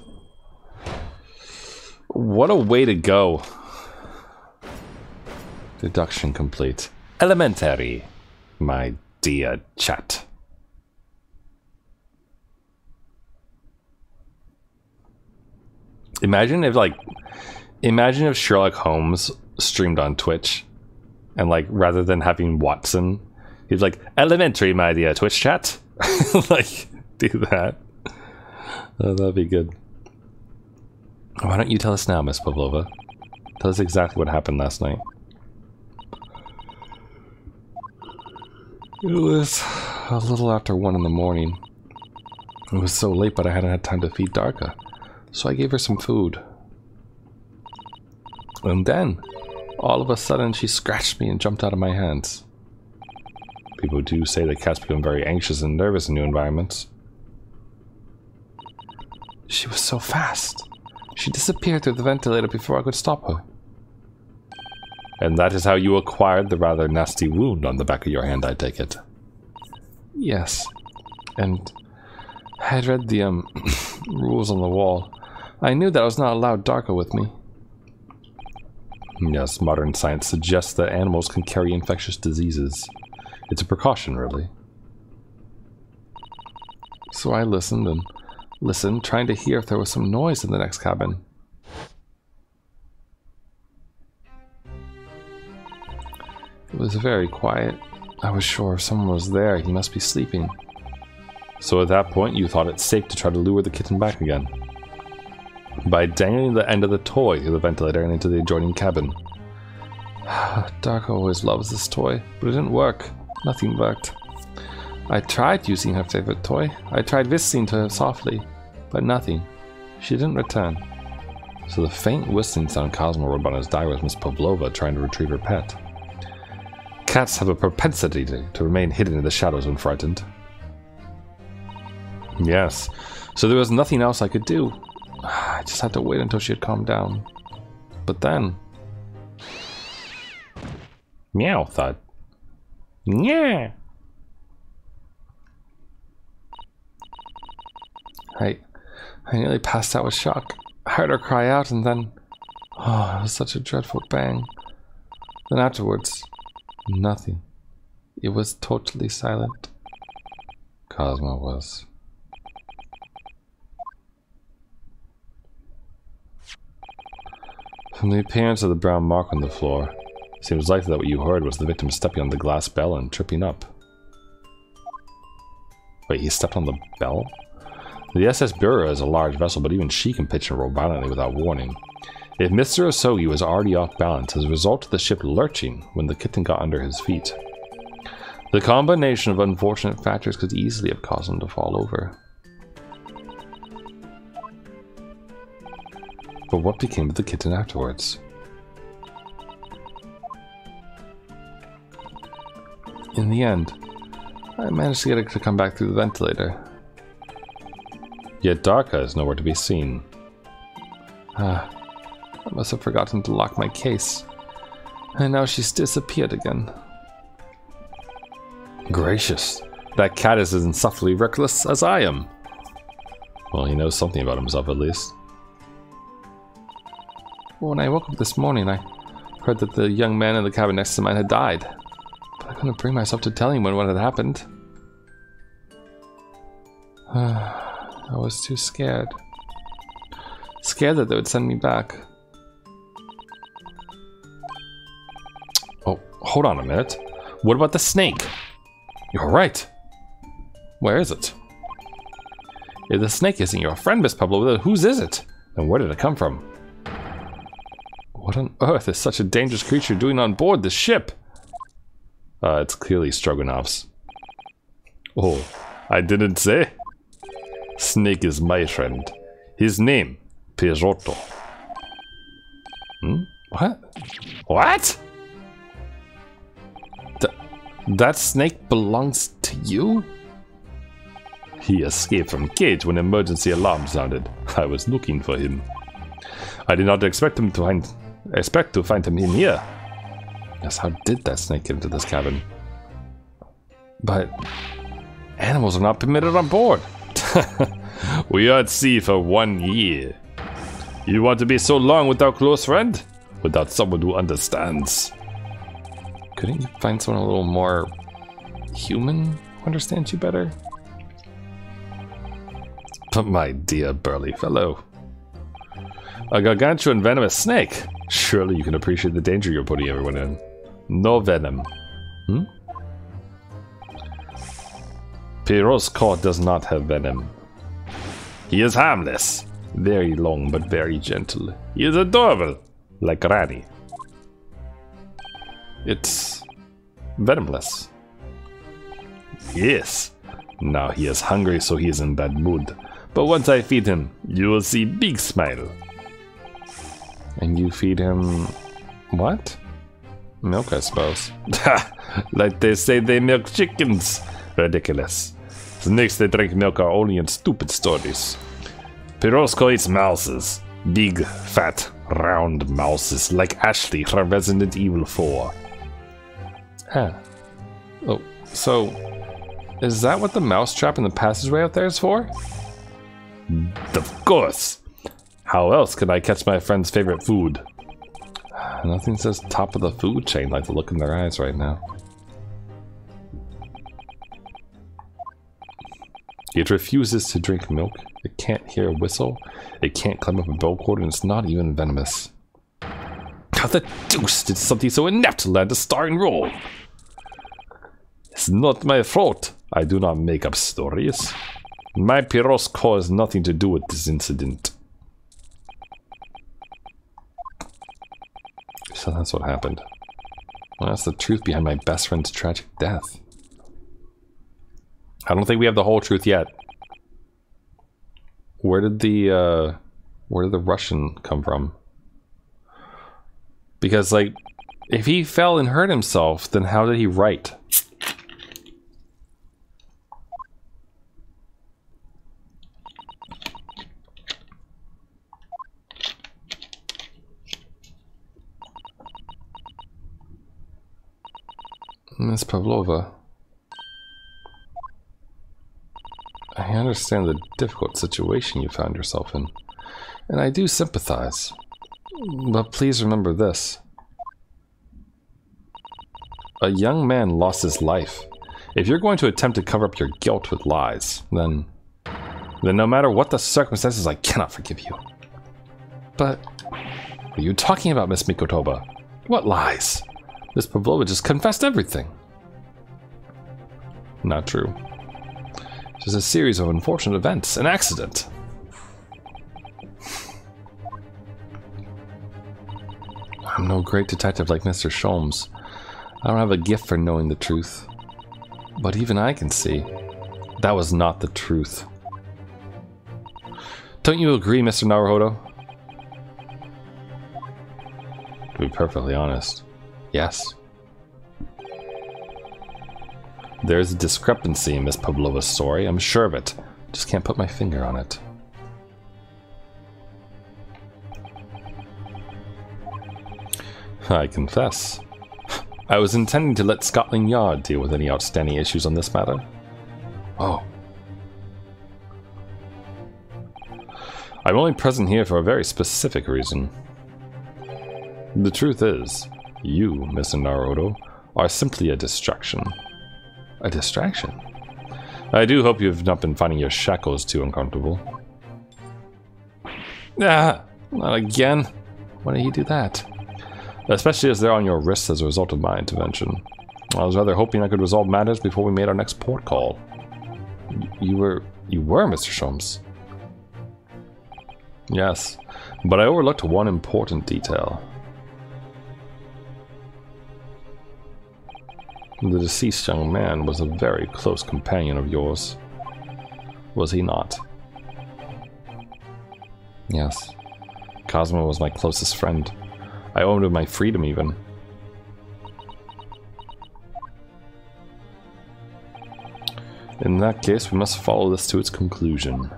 What a way to go. Deduction complete. Elementary, my dear chat. Imagine if, like, imagine if Sherlock Holmes streamed on Twitch and, like, rather than having Watson, he's like, Elementary, my dear Twitch chat. like, do that. Oh, that'd be good. Why don't you tell us now, Miss Pavlova? Tell us exactly what happened last night. It was a little after one in the morning. It was so late, but I hadn't had time to feed Darka, so I gave her some food. And then, all of a sudden, she scratched me and jumped out of my hands. People do say that cats become very anxious and nervous in new environments. She was so fast. She disappeared through the ventilator before I could stop her. And that is how you acquired the rather nasty wound on the back of your hand, I take it. Yes. And I had read the um rules on the wall. I knew that I was not allowed Darka with me. Yes, modern science suggests that animals can carry infectious diseases. It's a precaution, really. So I listened and listened, trying to hear if there was some noise in the next cabin. It was very quiet. I was sure if someone was there, he must be sleeping. So at that point, you thought it safe to try to lure the kitten back again. By dangling the end of the toy through the ventilator and into the adjoining cabin. Dark always loves this toy, but it didn't work. Nothing worked. I tried using her favorite toy. I tried whistling to her softly, but nothing. She didn't return. So the faint whistling sound Cosmo wrote on his diary was Miss Pavlova trying to retrieve her pet. Cats have a propensity to, to remain hidden in the shadows when frightened. Yes, so there was nothing else I could do. I just had to wait until she had calmed down. But then... Meow thought. Yeah. I, I nearly passed out with shock. I heard her cry out and then... Oh, it was such a dreadful bang. Then afterwards, nothing. It was totally silent. Cosmo was. From the appearance of the brown mark on the floor, it seems likely that what you heard was the victim stepping on the glass bell and tripping up. Wait, he stepped on the bell? The SS Burya is a large vessel, but even she can pitch and roll violently without warning. If Mr. Asogi was already off balance as a result of the ship lurching when the kitten got under his feet, the combination of unfortunate factors could easily have caused him to fall over. But what became of the kitten afterwards? In the end, I managed to get it to come back through the ventilator. Yet Darka is nowhere to be seen. Ah, I must have forgotten to lock my case. And now she's disappeared again. Gracious, that cat is as insufferably reckless as I am. Well, he knows something about himself at least. When I woke up this morning, I heard that the young man in the cabin next to mine had died. But I couldn't bring myself to tell anyone what had happened. I was too scared. Scared that they would send me back. Hold on a minute. What about the snake? You're right. Where is it? If the snake isn't your friend, Miss Pablo, whose is it? And where did it come from? What on earth is such a dangerous creature doing on board this ship? Uh, it's clearly Strogonoff's. Oh, I didn't say. Snake is my friend. His name, Pierotto. Hmm? What? What? Th that snake belongs to you? He escaped from cage when emergency alarm sounded. I was looking for him. I did not expect him to find expect to find him in here. Yes, how did that snake get into this cabin? But animals are not permitted on board. we are at sea for one year. You want to be so long without close friend? Without someone who understands? Couldn't you find someone a little more human who understands you better? But my dear burly fellow, a gargantuan venomous snake. Surely you can appreciate the danger you're putting everyone in. No venom. Hmm? Pierrot's coat does not have venom. He is harmless. Very long but very gentle. He is adorable. Like Granny. It's venomless. Yes. Now he is hungry so he is in bad mood. But once I feed him, you will see big smile. And you feed him... what? Milk, I suppose. like they say they milk chickens. Ridiculous. Snakes that drink milk are only in stupid stories. Pirozhki eats mouses. Big, fat, round mouses like Ashley from Resident Evil 4. Huh. Oh, so... Is that what the mousetrap in the passageway out there is for? Of course! How else could I catch my friend's favorite food? Nothing says top of the food chain like the look in their eyes right now. It refuses to drink milk. It can't hear a whistle. It can't climb up a bell cord, and it's not even venomous. How the deuce did something so inept land a starring role? It's not my fault. I do not make up stories. My Pirozhki has nothing to do with this incident. So that's what happened. Well, that's the truth behind my best friend's tragic death. I don't think we have the whole truth yet. Where did the uh, where did the Russian come from? Because like, if he fell and hurt himself, then how did he write? Miss Pavlova. I understand the difficult situation you found yourself in, and I do sympathize. But please remember this. A young man lost his life. If you're going to attempt to cover up your guilt with lies, then... Then no matter what the circumstances, I cannot forgive you. But... Are you talking about, Miss Mikotoba? What lies? Miss Pavlova just confessed everything. Not true. Just a series of unfortunate events, an accident. I'm no great detective like Mr. Sholmes. I don't have a gift for knowing the truth. But even I can see that was not the truth. Don't you agree, Mr. Naruhodo? To be perfectly honest, yes. There's a discrepancy in Miss Pavlova's story, I'm sure of it. Just can't put my finger on it. I confess. I was intending to let Scotland Yard deal with any outstanding issues on this matter. Oh. I'm only present here for a very specific reason. The truth is, you, Mr. Naruhodo, are simply a distraction. A distraction? I do hope you have not been finding your shackles too uncomfortable. Ah, not again. Why did you do that? Especially as they're on your wrists as a result of my intervention. I was rather hoping I could resolve matters before we made our next port call. You were... you were, Mr. Sholmes. Yes, but I overlooked one important detail. The deceased young man was a very close companion of yours. Was he not? Yes. Cosmo was my closest friend. I owed him my freedom even. In that case, we must follow this to its conclusion.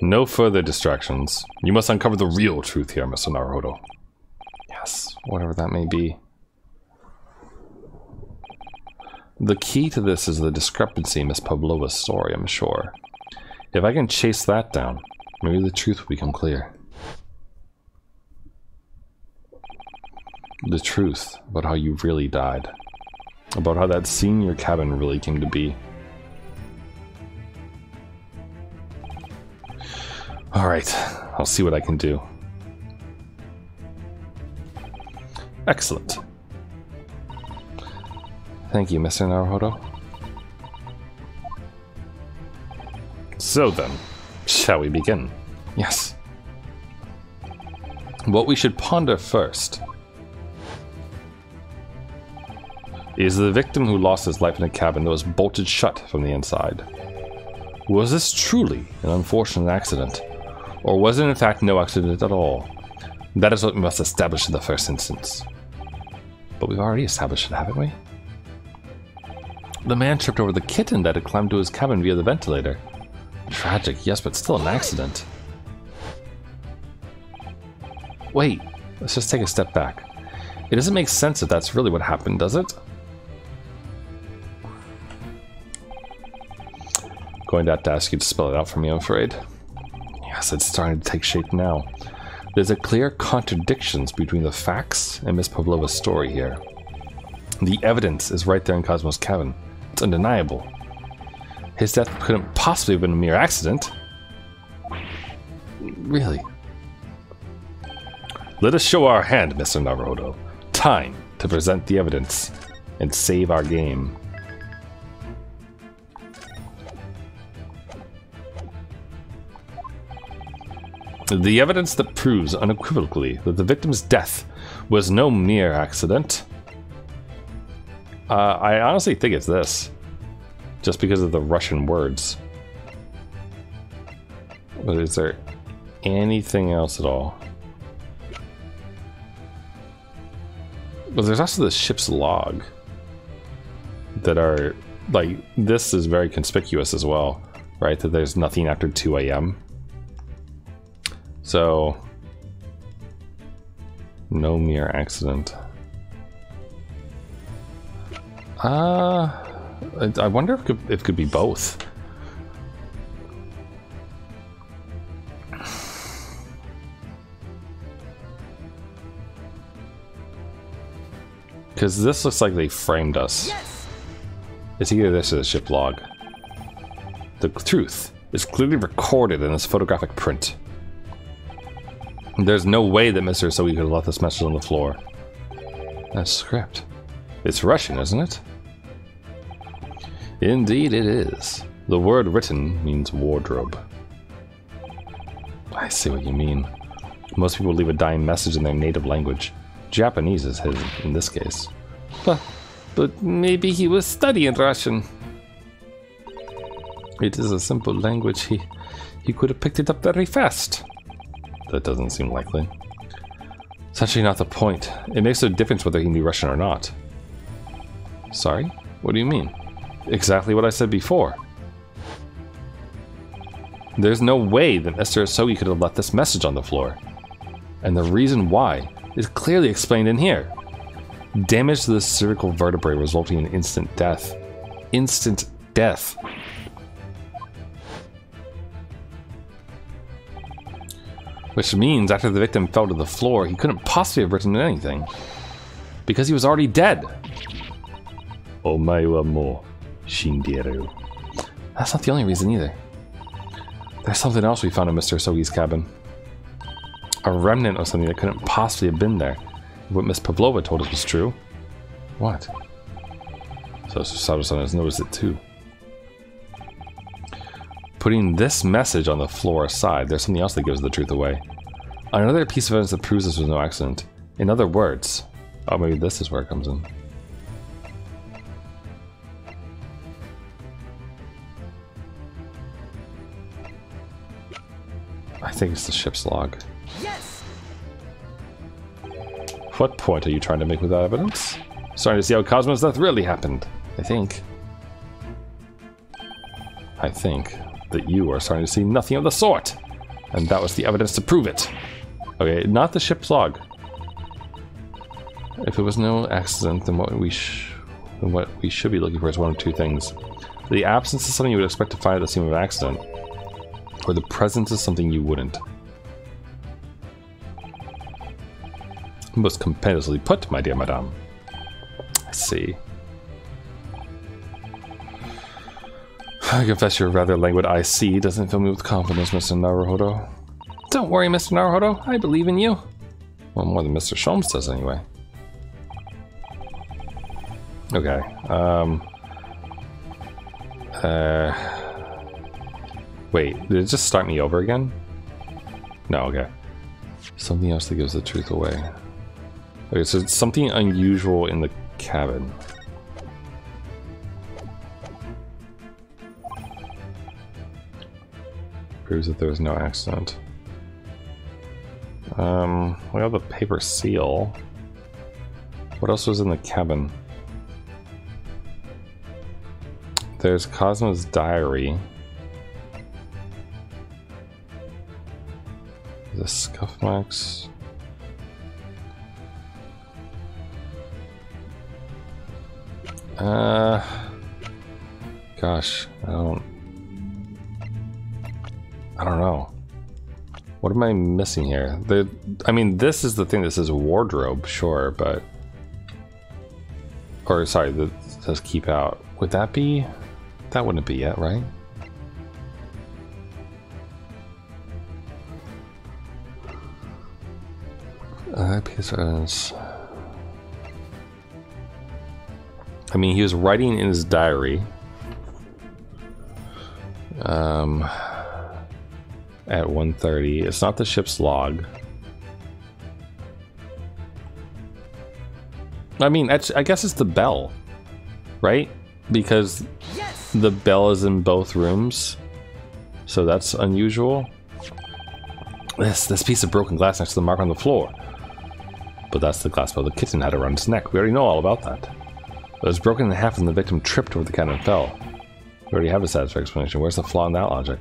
No further distractions. You must uncover the real truth here, Mr. Naruhodo. Yes, whatever that may be. The key to this is the discrepancy in Miss Pavlova's story, I'm sure. If I can chase that down, maybe the truth will become clear. The truth about how you really died. About how that your cabin really came to be. Alright, I'll see what I can do. Excellent. Thank you, Mr. Naruhodo. So then, shall we begin? Yes. What we should ponder first is the victim who lost his life in a cabin that was bolted shut from the inside. Was this truly an unfortunate accident? Or was it in fact no accident at all? That is what we must establish in the first instance. But we've already established it, haven't we? The man tripped over the kitten that had climbed to his cabin via the ventilator. Tragic, yes, but still an accident. Wait, let's just take a step back. It doesn't make sense if that's really what happened, does it? Going to have to ask you to spell it out for me, I'm afraid. Yes, it's starting to take shape now. There's a clear contradictions between the facts and Miss Pavlova's story here. The evidence is right there in Cosmo's cabin. It's undeniable. His death couldn't possibly have been a mere accident. Really? Let us show our hand, Mr. Naruhodo. Time to present the evidence and save our game. The evidence that proves unequivocally that the victim's death was no mere accident. Uh, I honestly think it's this. Just because of the Russian words. But is there anything else at all? Well, there's also the ship's log that are like this is very conspicuous as well, right? That there's nothing after 2 a.m. So, no mere accident. Uh, I, wonder if it, could, if it could be both. Because this looks like they framed us. Yes! It's either this or the ship log. The truth is clearly recorded in this photographic print. There's no way that Mr. Asogi could have left this message on the floor. That script. It's Russian, isn't it? Indeed it is. The word written means wardrobe. I see what you mean. Most people leave a dying message in their native language. Japanese is his in this case. But, but maybe he was studying Russian. It is a simple language. He, he could have picked it up very fast. That doesn't seem likely. It's actually not the point. It makes no difference whether he knew Russian or not. Sorry? What do you mean? Exactly what I said before. There's no way that Mr. Asogi could have left this message on the floor. And the reason why is clearly explained in here. Damage to the cervical vertebrae resulting in instant death. Instant death. Which means after the victim fell to the floor, he couldn't possibly have written anything. Because he was already dead. Omae wa mo shinderu. That's not the only reason either. There's something else we found in Mr. Asogi's cabin. A remnant of something that couldn't possibly have been there. What Miss Pavlova told us was true. What? So Sato-san has noticed it too. Putting this message on the floor aside, there's something else that gives the truth away. Another piece of evidence that proves this was no accident. In other words, oh, maybe this is where it comes in. I think it's the ship's log. Yes! What point are you trying to make with that evidence? Starting to see how Cosmo's death really happened, I think. I think that you are starting to see nothing of the sort. And that was the evidence to prove it. Okay, not the ship's log. If it was no accident, then what we then what we should be looking for is one of two things. The absence of something you would expect to find at the scene of an accident, or the presence of something you wouldn't. Most competently put, my dear madame. I see. I confess your rather languid IC doesn't fill me with confidence, Mr. Naruhodo. Don't worry, Mr. Naruhodo. I believe in you. Well, more than Mr. Sholmes does, anyway. Okay. Um. Uh. Wait, did it just start me over again? No, okay. Something else that gives the truth away. Okay, so it's something unusual in the cabin. Proves that there was no accident. Um, we have a paper seal. What else was in the cabin? There's Cosmo's diary. The scuff marks. Uh, gosh, I don't. I don't know. What am I missing here? The, I mean, this is the thing. This is wardrobe, sure, but or sorry, that says keep out. Would that be? That wouldn't be it, right? Uh, I mean, he was writing in his diary. Um, at 1.30. It's not the ship's log. I mean, I guess it's the bell, right? Because Yes. the bell is in both rooms, so that's unusual. This this piece of broken glass next to the mark on the floor. But that's the glass bell the kitten had around its neck. We already know all about that. It was broken in half and the victim tripped over the cat and fell. We already have a satisfactory explanation. Where's the flaw in that logic?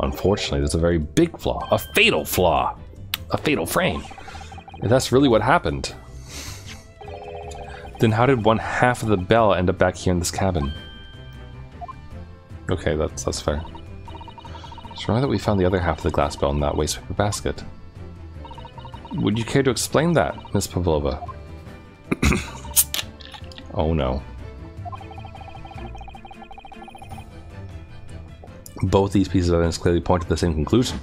Unfortunately, there's a very big flaw. A fatal flaw. A fatal frame. If that's really what happened, then how did one half of the bell end up back here in this cabin? Okay, that's that's fair. Just remember that we found the other half of the glass bell in that waste paper basket. Would you care to explain that, Miss Pavlova? oh no. Both these pieces of evidence clearly point to the same conclusion.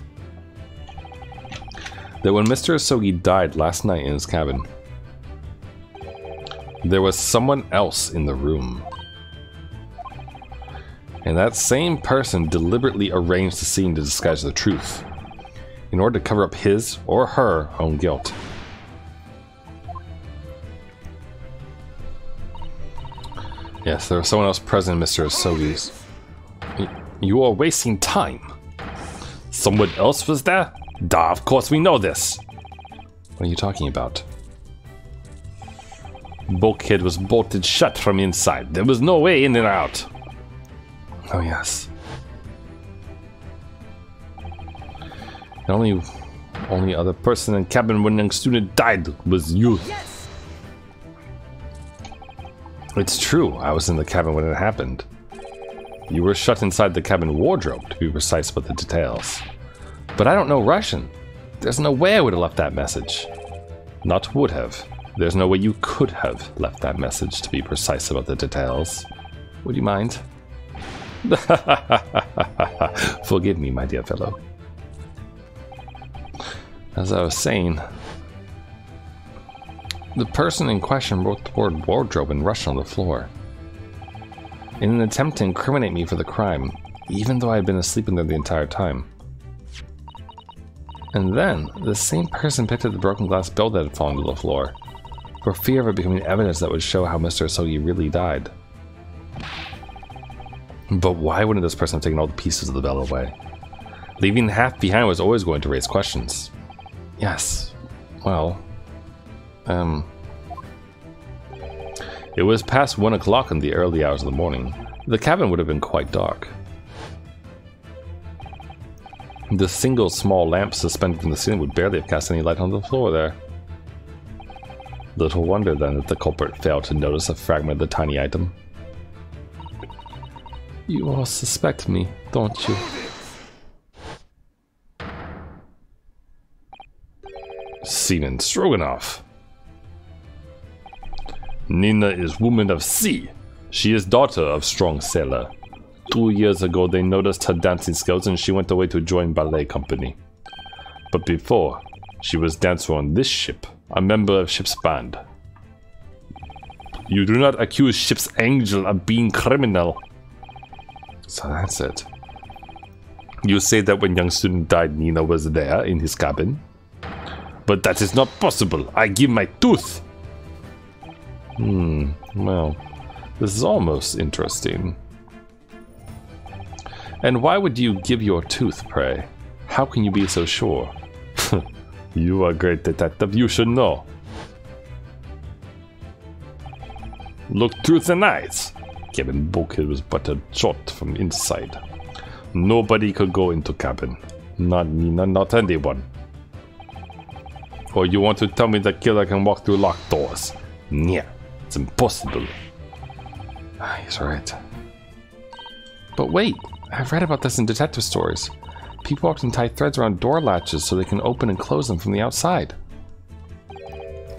That when Mr. Asogi died last night in his cabin, there was someone else in the room. And that same person deliberately arranged the scene to disguise the truth, in order to cover up his or her own guilt. Yes, there was someone else present in Mr. Asogi's. You are wasting time. Someone else was there? Da, of course we know this. What are you talking about? Bulkhead was bolted shut from inside. There was no way in and out. Oh, yes. The only, only other person in cabin when young student died was you. Yes. It's true, I was in the cabin when it happened. You were shut inside the cabin wardrobe, to be precise about the details. But I don't know Russian. There's no way I would have left that message. Not would have. There's no way you could have left that message, to be precise about the details. Would you mind? Forgive me, my dear fellow. As I was saying, the person in question wrote the word wardrobe in Russian on the floor. In an attempt to incriminate me for the crime, even though I had been asleep in there the entire time. And then, the same person picked up the broken glass bell that had fallen to the floor, for fear of it becoming evidence that would show how Mr. Asogi really died. But why wouldn't this person have taken all the pieces of the bell away? Leaving half behind was always going to raise questions. Yes, well, um. It was past one o'clock in the early hours of the morning. The cabin would have been quite dark. The single small lamp suspended from the ceiling would barely have cast any light on the floor there. Little wonder then that the culprit failed to notice a fragment of the tiny item. You all suspect me, don't you? Seaman Strogenov. Nina is woman of sea. She is daughter of strong sailor. Two years ago they noticed her dancing skills and she went away to join ballet company. But before, she was dancer on this ship, a member of ship's band. You do not accuse ship's angel of being criminal. So that's it. You say that when young student died, Nina was there in his cabin? But that is not possible. I give my tooth. Hmm, well, this is almost interesting. And why would you give your tooth, pray? How can you be so sure? you are a great detective, you should know. Look through the eyes. Cabin bulkhead was but a shot from inside. Nobody could go into cabin. Not Nina, not anyone. Or you want to tell me the killer can walk through locked doors? Yeah, it's impossible. Ah, he's right. But wait, I've read about this in detective stories. People often tie threads around door latches so they can open and close them from the outside.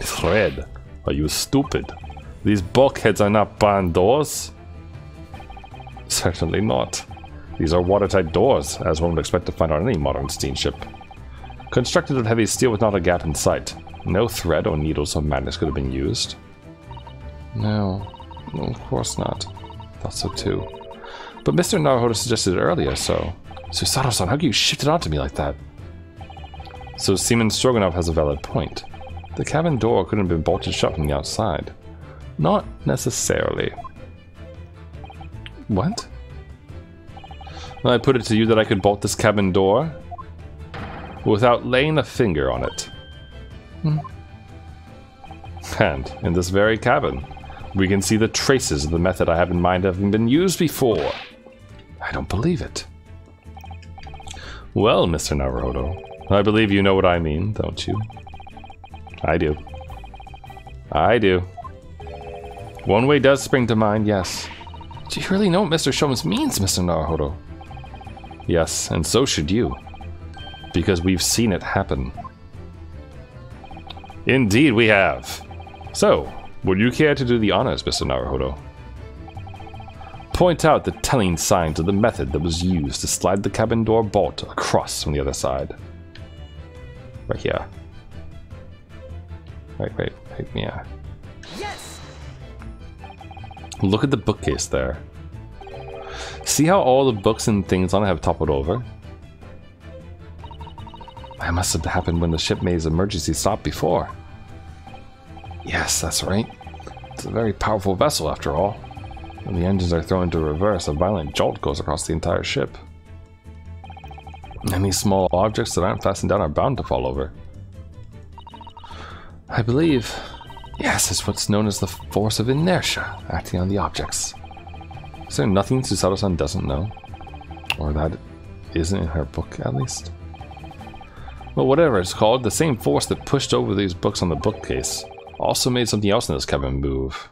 Thread? Are you stupid? These bulkheads are not barn doors. Certainly not. These are watertight doors, as one would expect to find on any modern steamship. Constructed of heavy steel with not a gap in sight. No thread or needles of madness could have been used. No, of course not. Thought so too. But Mr. Naruhodo suggested it earlier, so Susato-san, how can you shift it onto me like that? So Seaman Strogenov has a valid point. The cabin door couldn't have been bolted shut from the outside. Not necessarily. What? Well, I put it to you that I could bolt this cabin door without laying a finger on it. Hmm. And in this very cabin, we can see the traces of the method I have in mind having been used before. I don't believe it. Well, Mr. Naruhodo, I believe you know what I mean, don't you? I do. I do. One way does spring to mind, yes. Do you really know what Mr. Sholmes means, Mr. Naruhodo? Yes, and so should you. Because we've seen it happen. Indeed we have. So, would you care to do the honors, Mr. Naruhodo? Point out the telling signs of the method that was used to slide the cabin door bolt across from the other side. Right here. Right, right, right, yeah. Yes! Look at the bookcase there. See how all the books and things on it have toppled over? That must have happened when the ship made its emergency stop before. Yes, that's right. It's a very powerful vessel after all. When the engines are thrown into reverse, a violent jolt goes across the entire ship. Any small objects that aren't fastened down are bound to fall over. I believe, yes, it's what's known as the force of inertia acting on the objects. Is there nothing Susato-san doesn't know? Or that isn't in her book, at least? Well, whatever it's called, the same force that pushed over these books on the bookcase also made something else in this cabin move.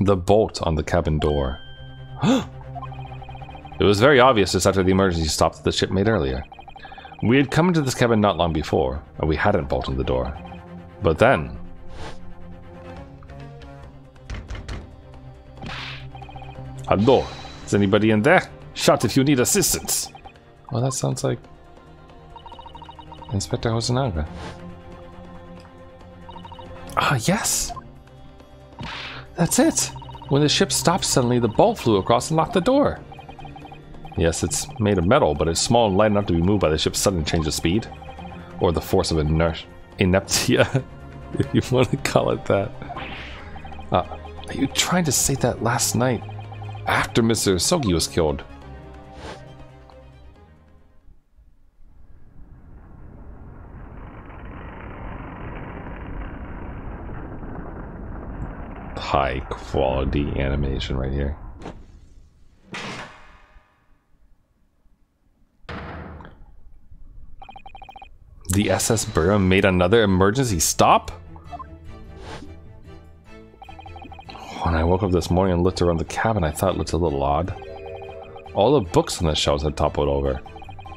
The bolt on the cabin door. it was very obvious just after the emergency stop that the ship made earlier. We had come into this cabin not long before, and we hadn't bolted the door. But then... Hello? Is anybody in there? Shout if you need assistance! Well, that sounds like... Inspector Hosonaga. Ah, yes! That's it! When the ship stopped suddenly, the bolt flew across and locked the door. Yes, it's made of metal, but it's small and light enough to be moved by the ship's sudden change of speed. Or the force of inert ineptia, if you want to call it that. Uh, are you trying to say that last night, after Mr. Asogi was killed? High quality animation right here. The SS Burya made another emergency stop? When I woke up this morning and looked around the cabin, I thought it looked a little odd. All the books on the shelves had toppled over,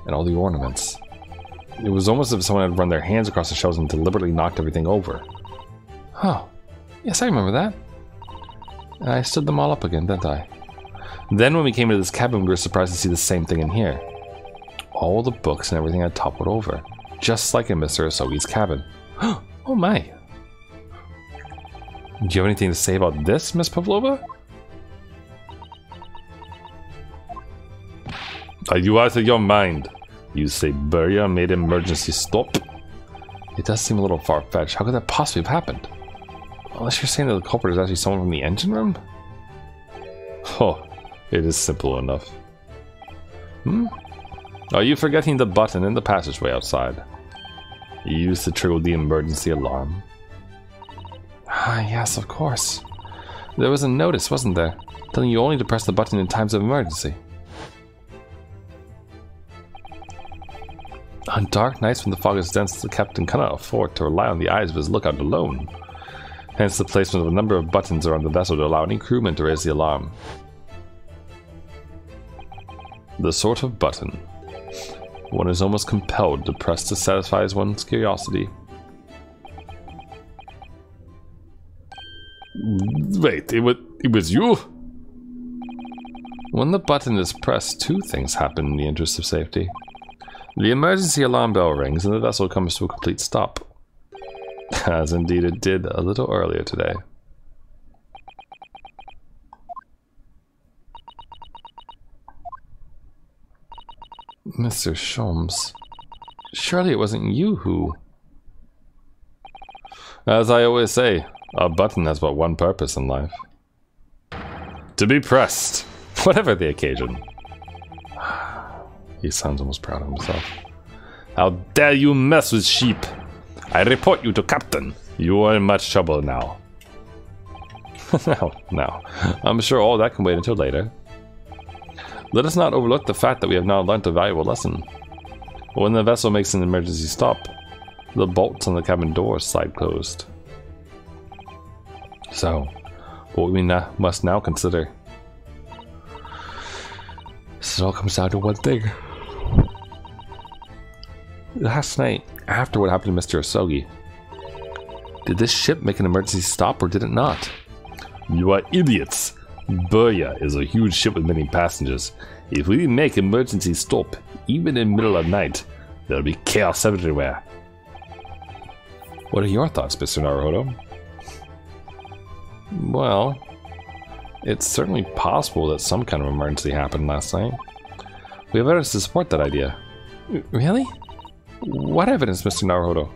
and all the ornaments. It was almost as if someone had run their hands across the shelves and deliberately knocked everything over. Huh. Yes, I remember that. I stood them all up again, didn't I? Then when we came to this cabin, we were surprised to see the same thing in here. All the books and everything had toppled over just like in Mr. Asogi's cabin. oh my. Do you have anything to say about this, Miss Pavlova? Are you out of your mind? You say Burya made emergency stop? It does seem a little far-fetched. How could that possibly have happened? Unless you're saying that the culprit is actually someone from the engine room? Oh, it is simple enough. Hmm? Are you forgetting the button in the passageway outside? You used to trigger the emergency alarm. Ah, yes, of course. There was a notice, wasn't there? Telling you only to press the button in times of emergency. On dark nights when the fog is dense, the captain cannot afford to rely on the eyes of his lookout alone. Hence the placement of a number of buttons around the vessel to allow any crewman to raise the alarm. The sort of button one is almost compelled to press to satisfy one's curiosity. Wait, it was, it was you? When the button is pressed, two things happen in the interest of safety. The emergency alarm bell rings and the vessel comes to a complete stop. As indeed it did a little earlier today. Mr. Sholmes, surely it wasn't you who... As I always say, a button has but one purpose in life. To be pressed, whatever the occasion. He sounds almost proud of himself. How dare you mess with sheep! I report you to Captain. You are in much trouble now. no, no. I'm sure all that can wait until later. Let us not overlook the fact that we have now learnt a valuable lesson. When the vessel makes an emergency stop, the bolts on the cabin doors slide closed. So, what we must now consider. This all comes down to one thing. Last night, after what happened to Mr. Asogi, did this ship make an emergency stop or did it not? You are idiots. Burya is a huge ship with many passengers. If we make emergency stop, even in the middle of night, there'll be chaos everywhere. What are your thoughts, Mr. Naruhodo? Well, it's certainly possible that some kind of emergency happened last night. We have evidence to support that idea. Really? What evidence, Mr. Naruhodo?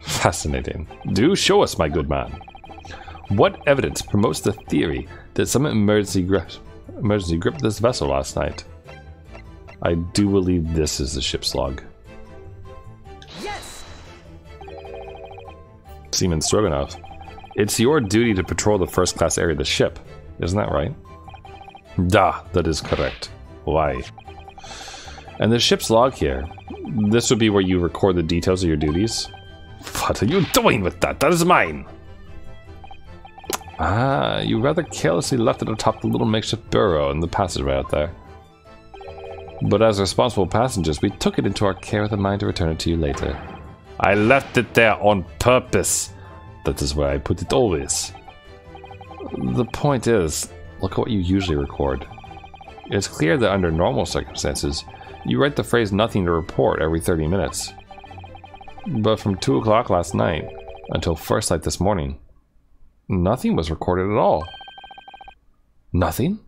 Fascinating. Do show us, my good man. What evidence promotes the theory that some emergency grip, emergency gripped this vessel last night? I do believe this is the ship's log. Yes. Seaman Strogenov, it's your duty to patrol the first class area of the ship. Isn't that right? Da, that is correct. Why? And the ship's log here, this would be where you record the details of your duties. What are you doing with that? That is mine. Ah, you rather carelessly left it atop the little makeshift burrow in the passageway out there. But as responsible passengers, we took it into our care with a mind to return it to you later. I left it there on purpose. That is where I put it always. The point is, look at what you usually record. It's clear that under normal circumstances, you write the phrase nothing to report every 30 minutes. But from 2 o'clock last night until first light this morning, Nothing was recorded at all. Nothing?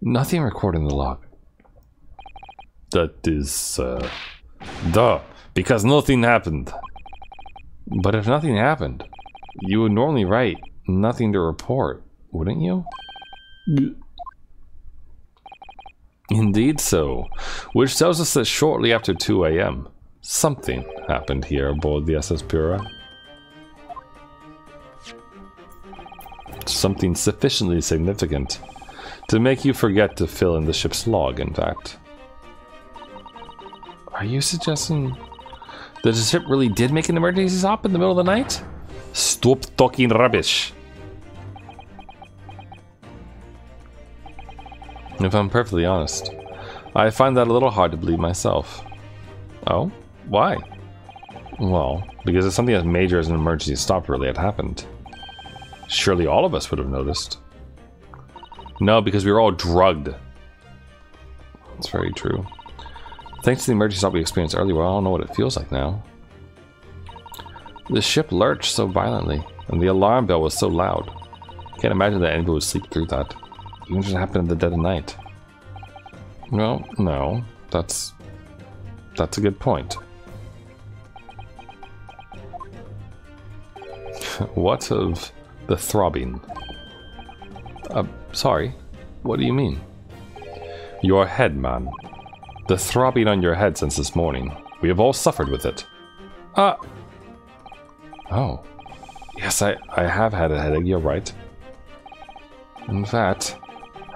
Nothing recorded in the log. That is, uh... Duh, because nothing happened. But if nothing happened, you would normally write nothing to report, wouldn't you? Indeed so, which tells us that shortly after 2 a.m., something happened here aboard the SS Burya. Something sufficiently significant to make you forget to fill in the ship's log, in fact. Are you suggesting that the ship really did make an emergency stop in the middle of the night? Stop talking rubbish. If I'm perfectly honest, I find that a little hard to believe myself. Oh? Why? Well, because if something as major as an emergency stop really had happened, surely all of us would have noticed. No, because we were all drugged. That's very true. Thanks to the emergency stop we experienced earlier, I don't know what it feels like now. The ship lurched so violently, and the alarm bell was so loud. Can't imagine that anybody would sleep through that, if it happened in the dead of night. Well, no, that's that's a good point. what of the throbbing? Uh, sorry, what do you mean? Your head, man. The throbbing on your head since this morning. We have all suffered with it. Ah. Uh, oh. Yes, I, I have had a headache, you're right. In fact,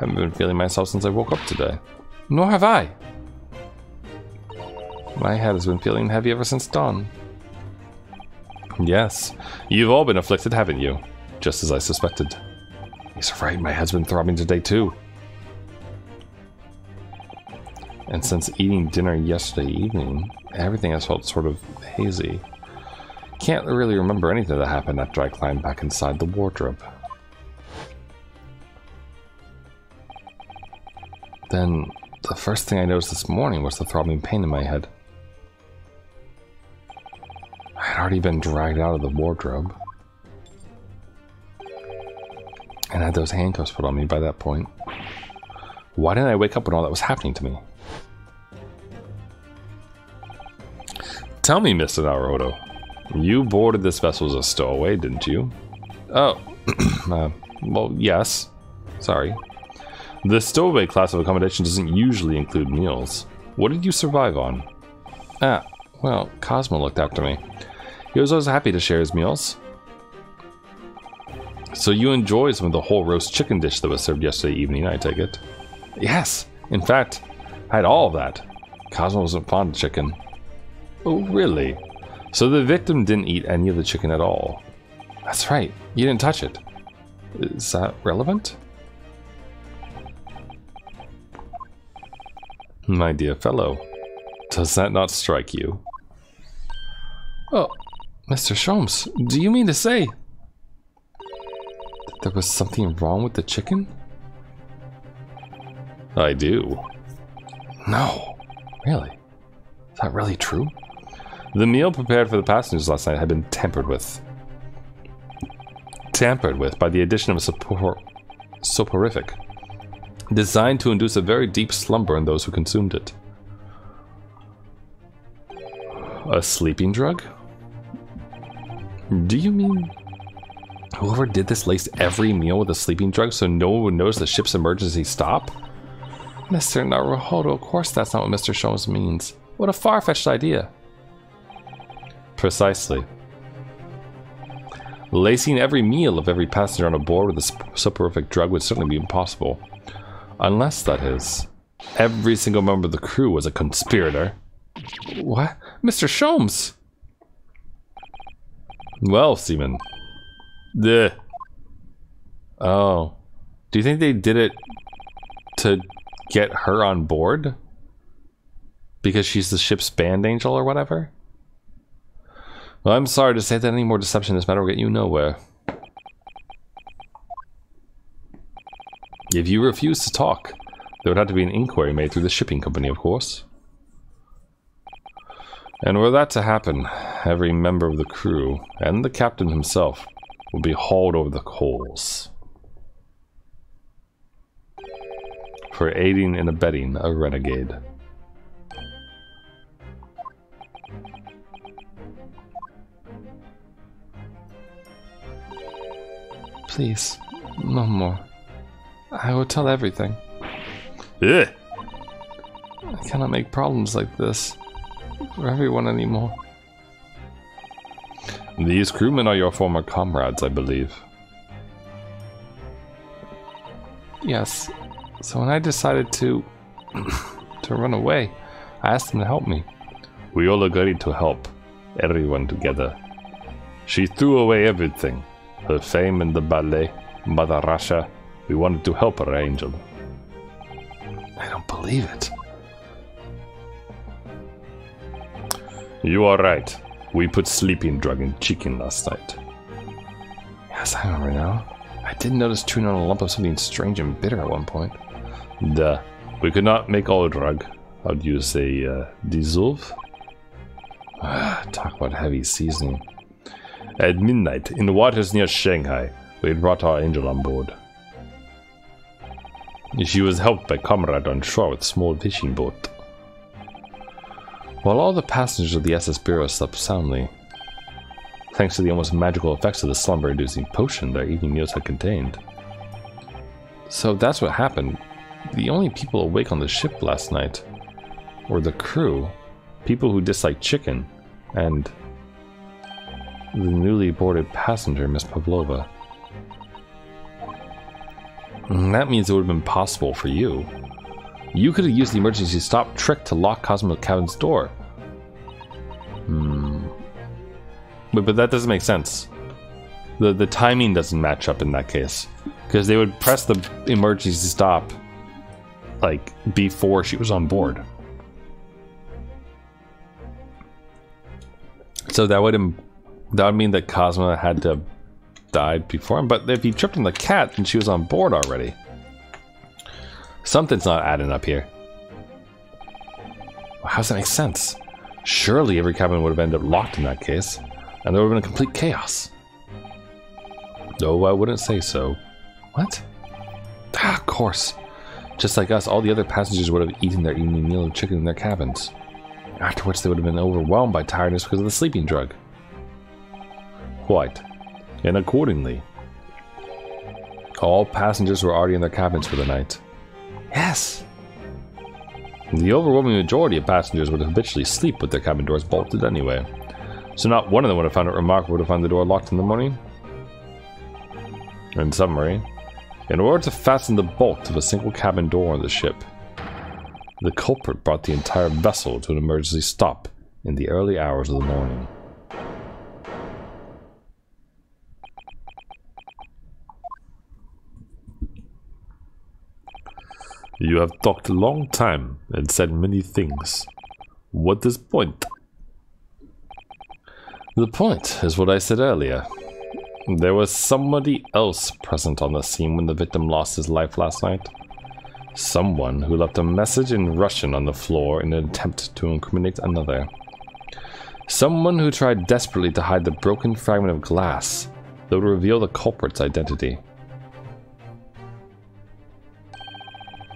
haven't been feeling myself since I woke up today. Nor have I. My head has been feeling heavy ever since dawn. Yes, you've all been afflicted, haven't you? Just as I suspected. He's right, my head's been throbbing today too. And since eating dinner yesterday evening, everything has felt sort of hazy. Can't really remember anything that happened after I climbed back inside the wardrobe. Then the first thing I noticed this morning was the throbbing pain in my head. I had already been dragged out of the wardrobe. And had those handcuffs put on me by that point. Why didn't I wake up when all that was happening to me? Tell me, Mr. Naruto, you boarded this vessel as a stowaway, didn't you? Oh, uh, well, yes. Sorry. The stowaway class of accommodation doesn't usually include meals. What did you survive on? Ah, well, Cosmo looked after me. He was always happy to share his meals. So you enjoyed some of the whole roast chicken dish that was served yesterday evening, I take it? Yes. In fact, I had all of that. Cosmo wasn't fond of chicken. Oh, really? So the victim didn't eat any of the chicken at all? That's right. You didn't touch it. Is that relevant? My dear fellow, does that not strike you? Oh, Mr. Sholmes, do you mean to say that there was something wrong with the chicken? I do. No. Really? Is that really true? The meal prepared for the passengers last night had been tampered with. Tampered with by the addition of a sopor soporific, designed to induce a very deep slumber in those who consumed it. A sleeping drug? Do you mean whoever did this laced every meal with a sleeping drug so no one would notice the ship's emergency stop? Mr. Naruhodo, of course that's not what Mr. Sholmes means. What a far-fetched idea. Precisely. Lacing every meal of every passenger on a board with a soporific drug would certainly be impossible. Unless, that is, every single member of the crew was a conspirator. What? Mr. Sholmes! Well, Seaman. The. Oh. Do you think they did it to get her on board? Because she's the ship's band angel or whatever? Well, I'm sorry to say that any more deception in this matter will get you nowhere. If you refuse to talk, there would have to be an inquiry made through the shipping company, of course. And were that to happen, every member of the crew, and the captain himself, would be hauled over the coals. For aiding and abetting a renegade. Please, no more. I will tell everything. Ugh. I cannot make problems like this for everyone anymore. These crewmen are your former comrades, I believe. Yes. So when I decided to to run away, I asked them to help me. We all agreed to help everyone together. She threw away everything. Her fame in the ballet, Mother Russia. We wanted to help her, Angel. I don't believe it. You are right. We put sleeping drug in chicken last night. Yes, I remember now. I did notice chewing on a lump of something strange and bitter at one point. Duh. We could not make all drug. How do you say, uh, dissolve? Talk about heavy seasoning. At midnight, in the waters near Shanghai, we brought our angel on board. She was helped by comrade on shore with small fishing boat. While all the passengers of the SS Burya slept soundly, thanks to the almost magical effects of the slumber-inducing potion their evening meals had contained. So that's what happened. The only people awake on the ship last night were the crew, people who disliked chicken, and the newly boarded passenger, Miss Pavlova. And that means it would have been possible for you you could have used the emergency stop trick to lock Cosmo Cabin's door. Hmm. But, but that doesn't make sense. The, the timing doesn't match up in that case. Because they would press the emergency stop, like, before she was on board. So that would, that would mean that Cosmo had to died before him. But if he tripped on the cat, then she was on board already. Something's not adding up here. How does that make sense? Surely every cabin would have ended up locked in that case, and there would have been a complete chaos. No, I wouldn't say so. What? Ah, of course. Just like us, all the other passengers would have eaten their evening meal of chicken in their cabins. after which they would have been overwhelmed by tiredness because of the sleeping drug. Quite. And accordingly, all passengers were already in their cabins for the night. Yes. The overwhelming majority of passengers would habitually sleep with their cabin doors bolted anyway, so not one of them would have found it remarkable to find the door locked in the morning. In summary, in order to fasten the bolt of a single cabin door on the ship, the culprit brought the entire vessel to an emergency stop in the early hours of the morning. You have talked a long time and said many things. What is the point? The point is what I said earlier. There was somebody else present on the scene when the victim lost his life last night. Someone who left a message in Russian on the floor in an attempt to incriminate another. Someone who tried desperately to hide the broken fragment of glass that would reveal the culprit's identity.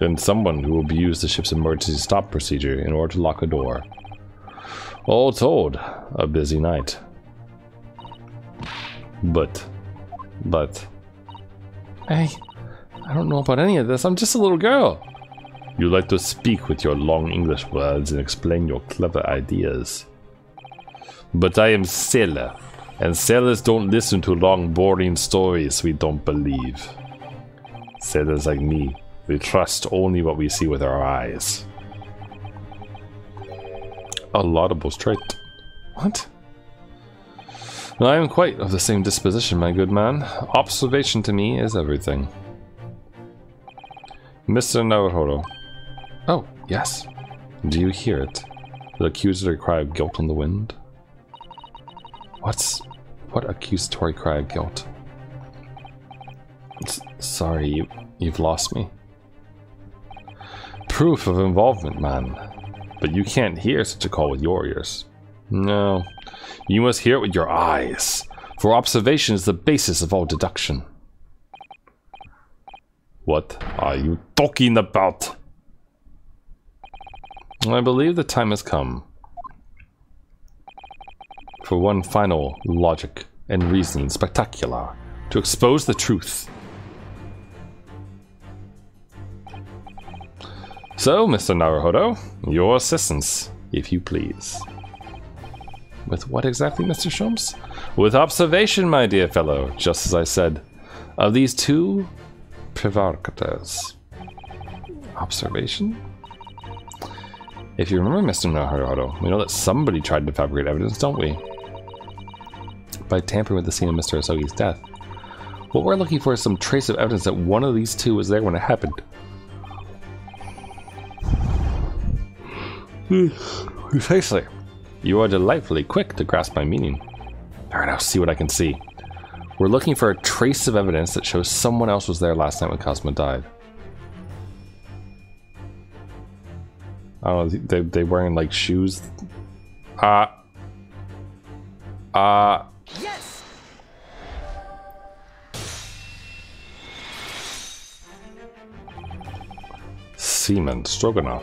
Then someone who abused the ship's emergency stop procedure in order to lock a door. All told, a busy night. But, but, Hey, I don't know about any of this. I'm just a little girl. you like to speak with your long English words and explain your clever ideas. But I am sailor, and sailors don't listen to long, boring stories we don't believe. Sailors like me, we trust only what we see with our eyes. A laudable trait. What? I am quite of the same disposition, my good man. Observation to me is everything. Mr. Naruhodo, Oh, yes. do you hear it? The accusatory cry of guilt on the wind? What's what accusatory cry of guilt? S- sorry, you you've lost me. Proof of involvement, man. But you can't hear such a call with your ears. No, you must hear it with your eyes, for observation is the basis of all deduction. What are you talking about? I believe the time has come for one final logic and reason spectacular to expose the truth. So, Mr. Naruhodo, your assistance, if you please. With what exactly, Mr. Sholmes? With observation, my dear fellow, just as I said, of these two provocateurs. Observation? If you remember, Mr. Naruhodo, we know that somebody tried to fabricate evidence, don't we? By tampering with the scene of Mr. Asogi's death. What we're looking for is some trace of evidence that one of these two was there when it happened. Precisely. You are delightfully quick to grasp my meaning. Alright, I'll see what I can see. We're looking for a trace of evidence that shows someone else was there last night when Cosmo died. Oh, they they wearing like shoes. Uh uh Yes! Seaman Strogenov.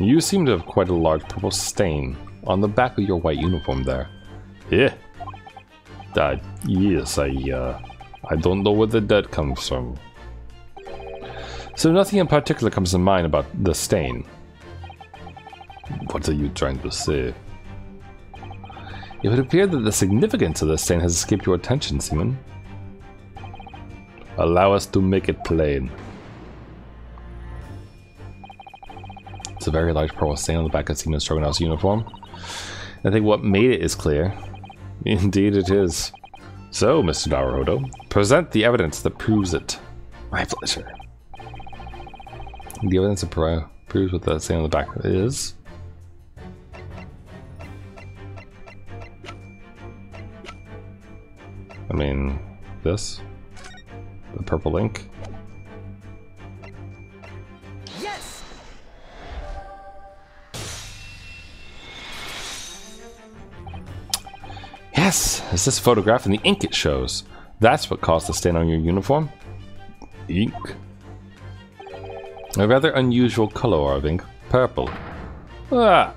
You seem to have quite a large purple stain on the back of your white uniform there. Yeah. Uh, yes, I uh I don't know where the dirt comes from. So nothing in particular comes to mind about the stain. What are you trying to say? It would appear that the significance of the stain has escaped your attention, Seaman. Allow us to make it plain. It's a very large purple stain on the back of Seaman Strogenov's uniform. I think what made it is clear. Indeed it is. So, Mr. Naruhodo, present the evidence that proves it. My pleasure. The evidence that pro- proves what that stain on the back is. I mean, this? The purple ink? Yes, it's this photograph and the ink it shows. That's what caused the stain on your uniform. Ink. A rather unusual color of ink. Purple. Ah!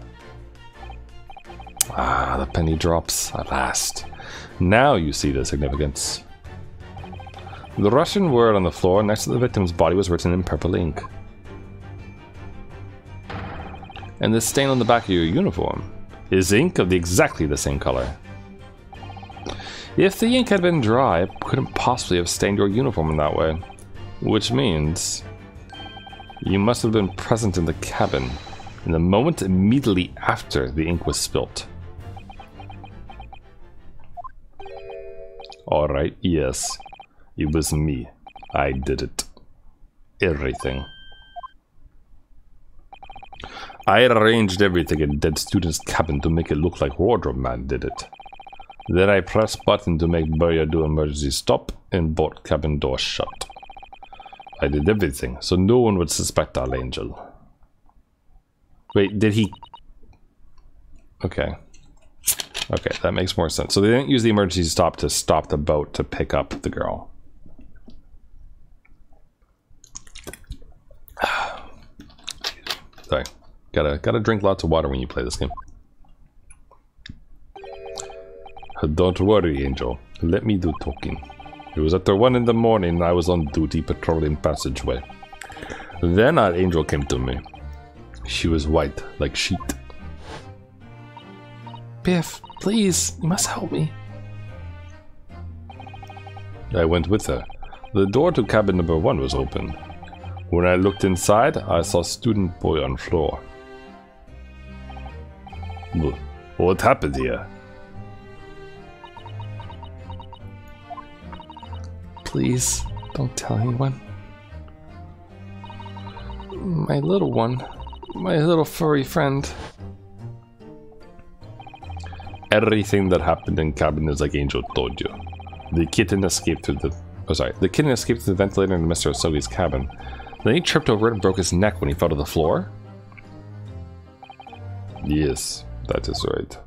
Ah, the penny drops at last. Now you see the significance. The Russian word on the floor next to the victim's body was written in purple ink. And the stain on the back of your uniform is ink of the exactly the same color. If the ink had been dry, it couldn't possibly have stained your uniform in that way. Which means you must have been present in the cabin in the moment immediately after the ink was spilt. Alright, yes. It was me. I did it. Everything. I arranged everything in Dead Student's cabin to make it look like Wardrobe Man did it. Then I press button to make Burya do emergency stop and bolt cabin door shut. I did everything, so no one would suspect our angel. Wait, did he... Okay. Okay, that makes more sense. So they didn't use the emergency stop to stop the boat to pick up the girl. Sorry. Gotta gotta drink lots of water when you play this game. Don't worry, Angel. Let me do talking. It was after one in the morning I was on duty patrolling passageway. Then our angel came to me. She was white, like sheet. Bif, please, you must help me. I went with her. The door to cabin number one was open. When I looked inside, I saw student boy on floor. What happened here? Please, don't tell anyone. My little one. My little furry friend. Everything that happened in cabin is like Angel told you. The kitten escaped through the... Oh, sorry. The kitten escaped through the ventilator in Mr. Asogi's cabin. Then he tripped over it and broke his neck when he fell to the floor? Yes, that is right.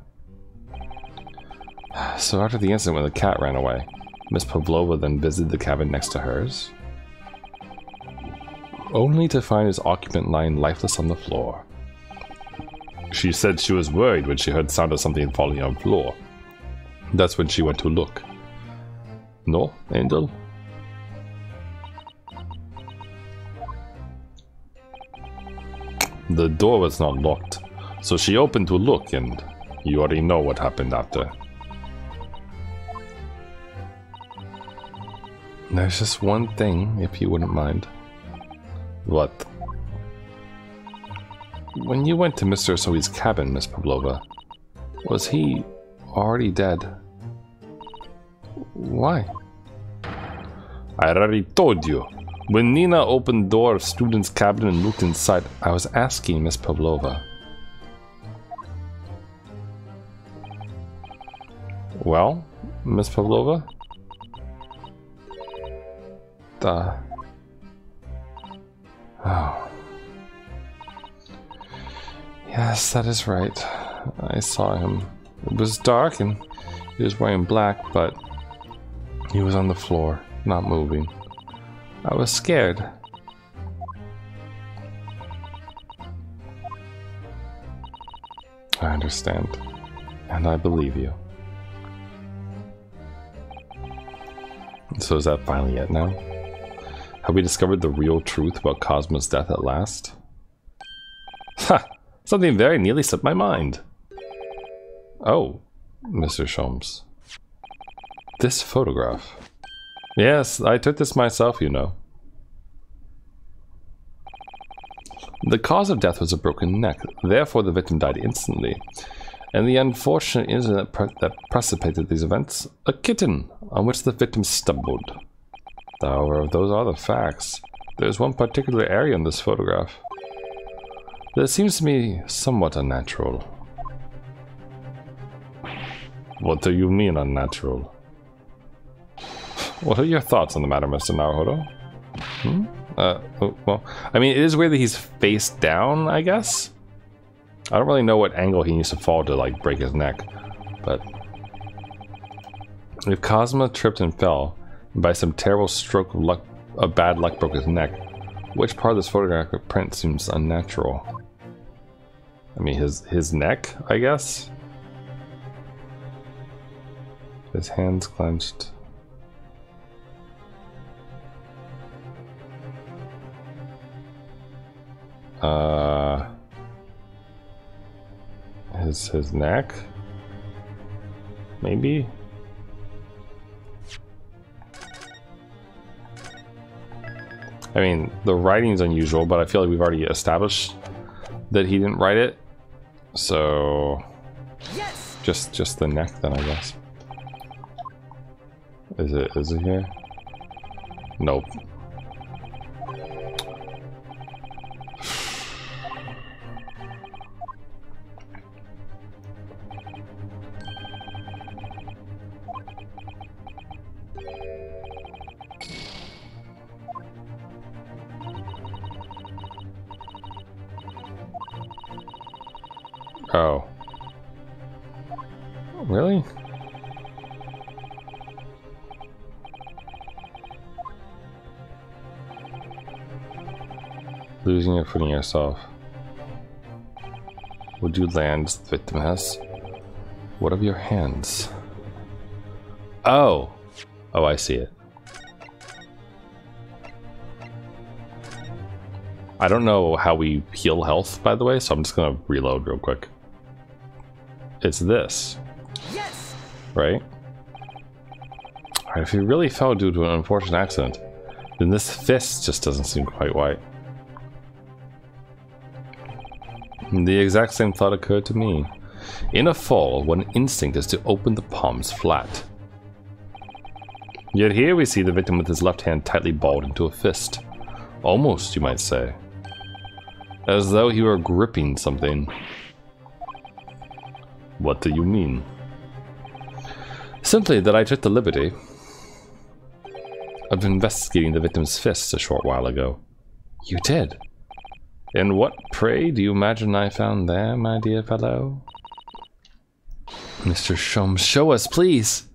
So after the incident when the cat ran away, Miss Pavlova then visited the cabin next to hers, only to find his occupant lying lifeless on the floor. She said she was worried when she heard sound of something falling on the floor. That's when she went to look. No, Angel? The door was not locked, so she opened to look and you already know what happened after. There's just one thing, if you wouldn't mind. What? When you went to Mr. Soi's cabin, Miss Pavlova, was he already dead? Why? I already told you. When Nina opened door of student's cabin and looked inside, I was asking Miss Pavlova. Well, Miss Pavlova? The... Oh. Yes, that is right. I saw him. It was dark and he was wearing black, but he was on the floor, not moving. I was scared. I understand. And I believe you. So is that finally it now? Have we discovered the real truth about Cosmo's death at last? Ha! Something very nearly slipped my mind. Oh, Mr. Sholmes. This photograph. Yes, I took this myself, you know. The cause of death was a broken neck, therefore the victim died instantly. And the unfortunate incident that precipitated these events, a kitten on which the victim stumbled. However, those are the facts. There's one particular area in this photograph that seems to me somewhat unnatural. What do you mean unnatural? What are your thoughts on the matter, Mr. Naruhodo? Hmm? Uh, oh, well, I mean, it is weird that he's face down, I guess? I don't really know what angle he needs to fall to, like, break his neck. But... If Cosmo tripped and fell, by some terrible stroke of luck, a bad luck broke his neck, which part of this photographic print seems unnatural? I mean, his, his neck, I guess? His hands clenched. Uh, his his neck, maybe. I mean, the writing's unusual, but I feel like we've already established that he didn't write it. So, Yes. just just the neck then, I guess. Is it is it here? Nope. Footing yourself. Would you land, the victim has? What of your hands? Oh! Oh, I see it. I don't know how we heal health, by the way, so I'm just gonna reload real quick. It's this, Yes. right? Alright, if he really fell due to an unfortunate accident, then this fist just doesn't seem quite right. The exact same thought occurred to me. In a fall, one instinct is to open the palms flat. Yet here we see the victim with his left hand tightly balled into a fist. Almost, you might say. As though he were gripping something. What do you mean? Simply that I took the liberty of investigating the victim's fists a short while ago. You did? And what, pray, do you imagine I found there, my dear fellow? Mr. Shum, show us, please!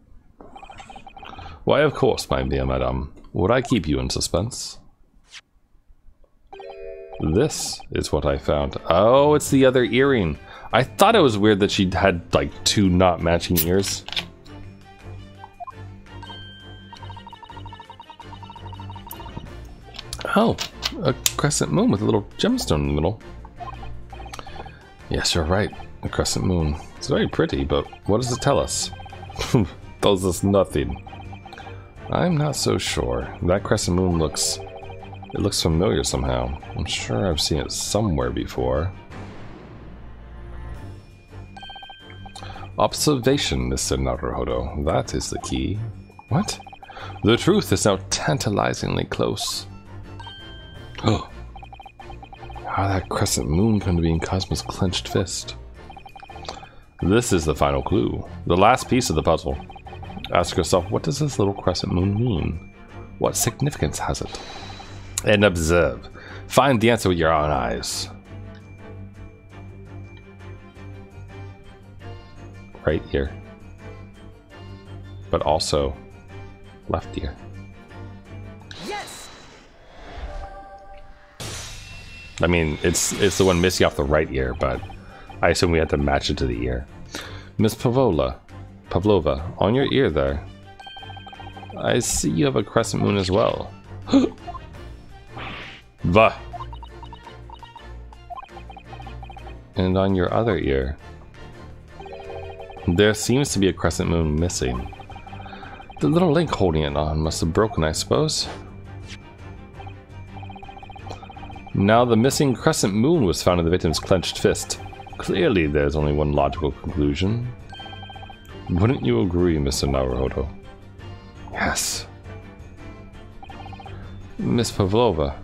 Why, of course, my dear madame. Would I keep you in suspense? This is what I found. Oh, it's the other earring. I thought it was weird that she had, like, two not matching ears. Oh, a crescent moon with a little gemstone in the middle. Yes, you're right. A crescent moon. It's very pretty, but what does it tell us? Tells us nothing. I'm not so sure. That crescent moon looks... It looks familiar somehow. I'm sure I've seen it somewhere before. Observation, Mr. Naruhodo. That is the key. What? The truth is now tantalizingly close. How that crescent moon come to be in Cosmo's clenched fist? This is the final clue. The last piece of the puzzle. Ask yourself, what does this little crescent moon mean? What significance has it? And observe. Find the answer with your own eyes. Right here. But also left ear. I mean, it's it's the one missing off the right ear, but I assume we had to match it to the ear. Miss Pavola, Pavlova, on your ear there. I see you have a crescent moon as well. Va. And on your other ear, there seems to be a crescent moon missing. The little link holding it on must have broken, I suppose. Now, the missing crescent moon was found in the victim's clenched fist. Clearly, there's only one logical conclusion. Wouldn't you agree, Mr. Naruhodo? Yes. Miss Pavlova,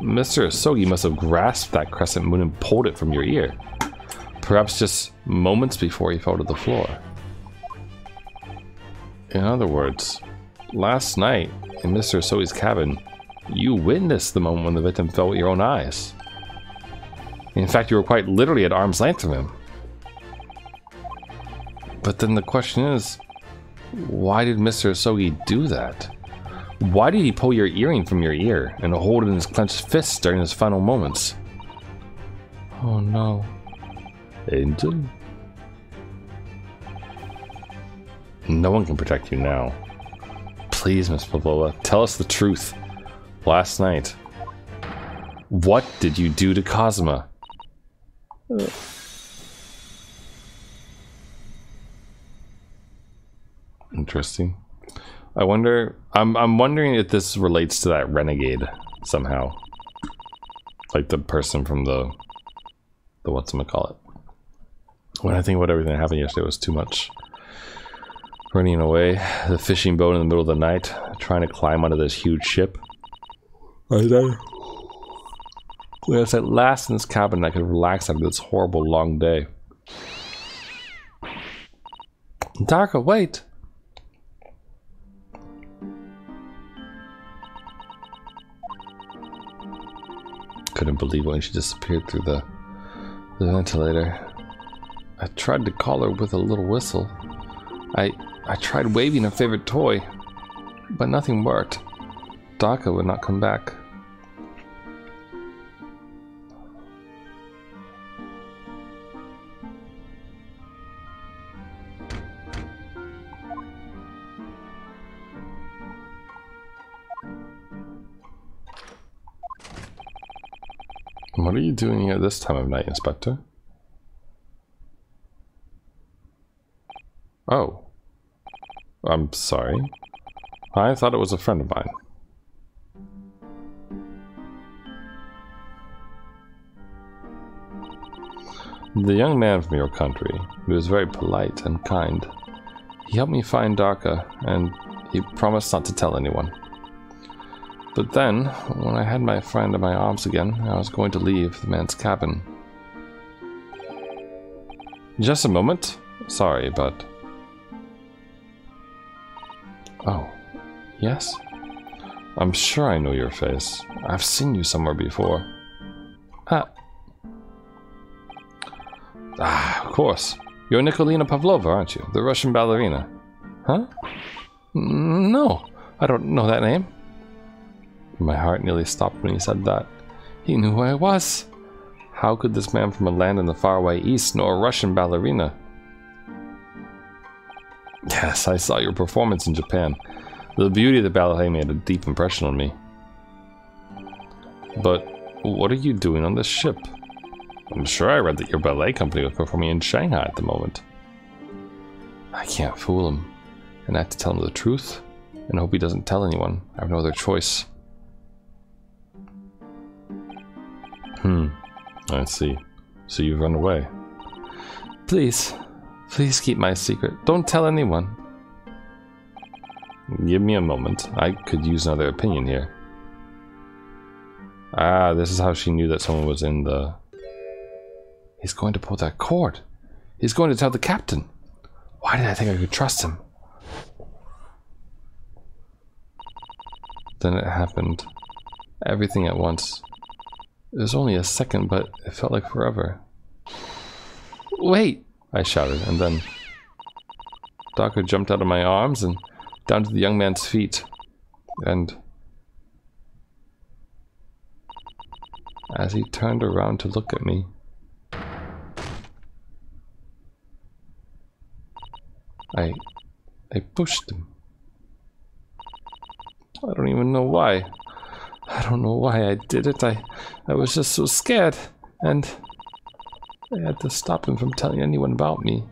Mr. Asogi must have grasped that crescent moon and pulled it from your ear. Perhaps just moments before he fell to the floor. In other words, last night in Mr. Asogi's cabin, you witnessed the moment when the victim fell with your own eyes. In fact, you were quite literally at arm's length from him. But then the question is, why did Mr. Asogi do that? Why did he pull your earring from your ear and hold it in his clenched fist during his final moments? Oh no. Angel? No one can protect you now. Please, Miss Pavlova, tell us the truth. Last night, what did you do to Cosma? Interesting. I wonder. I'm I'm wondering if this relates to that renegade somehow, like the person from the the what's call it. When I think about everything that happened yesterday, it was too much. Running away, the fishing boat in the middle of the night, trying to climb onto this huge ship. I. When I was at last in this cabin, I could relax after this horrible long day. Darka, wait! Couldn't believe when she disappeared through the, the ventilator. I tried to call her with a little whistle. I I tried waving her favorite toy, but nothing worked. Darka would not come back. What are you doing here this time of night, Inspector? Oh. I'm sorry. I thought it was a friend of mine. The young man from your country, he was very polite and kind. He helped me find Darka, and he promised not to tell anyone. But then, when I had my friend in my arms again, I was going to leave the man's cabin. Just a moment. Sorry, but... Oh. Yes? I'm sure I know your face. I've seen you somewhere before. Ah, of course. You're Nikolina Pavlova, aren't you? The Russian ballerina. Huh? No, I don't know that name. My heart nearly stopped when he said that. He knew who I was. How could this man from a land in the faraway east know a Russian ballerina? Yes, I saw your performance in Japan. The beauty of the ballet made a deep impression on me. But what are you doing on this ship? I'm sure I read that your ballet company was performing in Shanghai at the moment. I can't fool him, and I have to tell him the truth, and hope he doesn't tell anyone. I have no other choice. Hmm. I see. So you've run away. Please. Please keep my secret. Don't tell anyone. Give me a moment. I could use another opinion here. Ah, this is how she knew that someone was in the... He's going to pull that cord. He's going to tell the captain. Why did I think I could trust him? Then it happened. Everything at once. It was only a second, but it felt like forever. Wait! I shouted, and then Darka jumped out of my arms and down to the young man's feet. And as he turned around to look at me, I I pushed him. I don't even know why. I don't know why I did it. I, I was just so scared. And I had to stop him from telling anyone about me.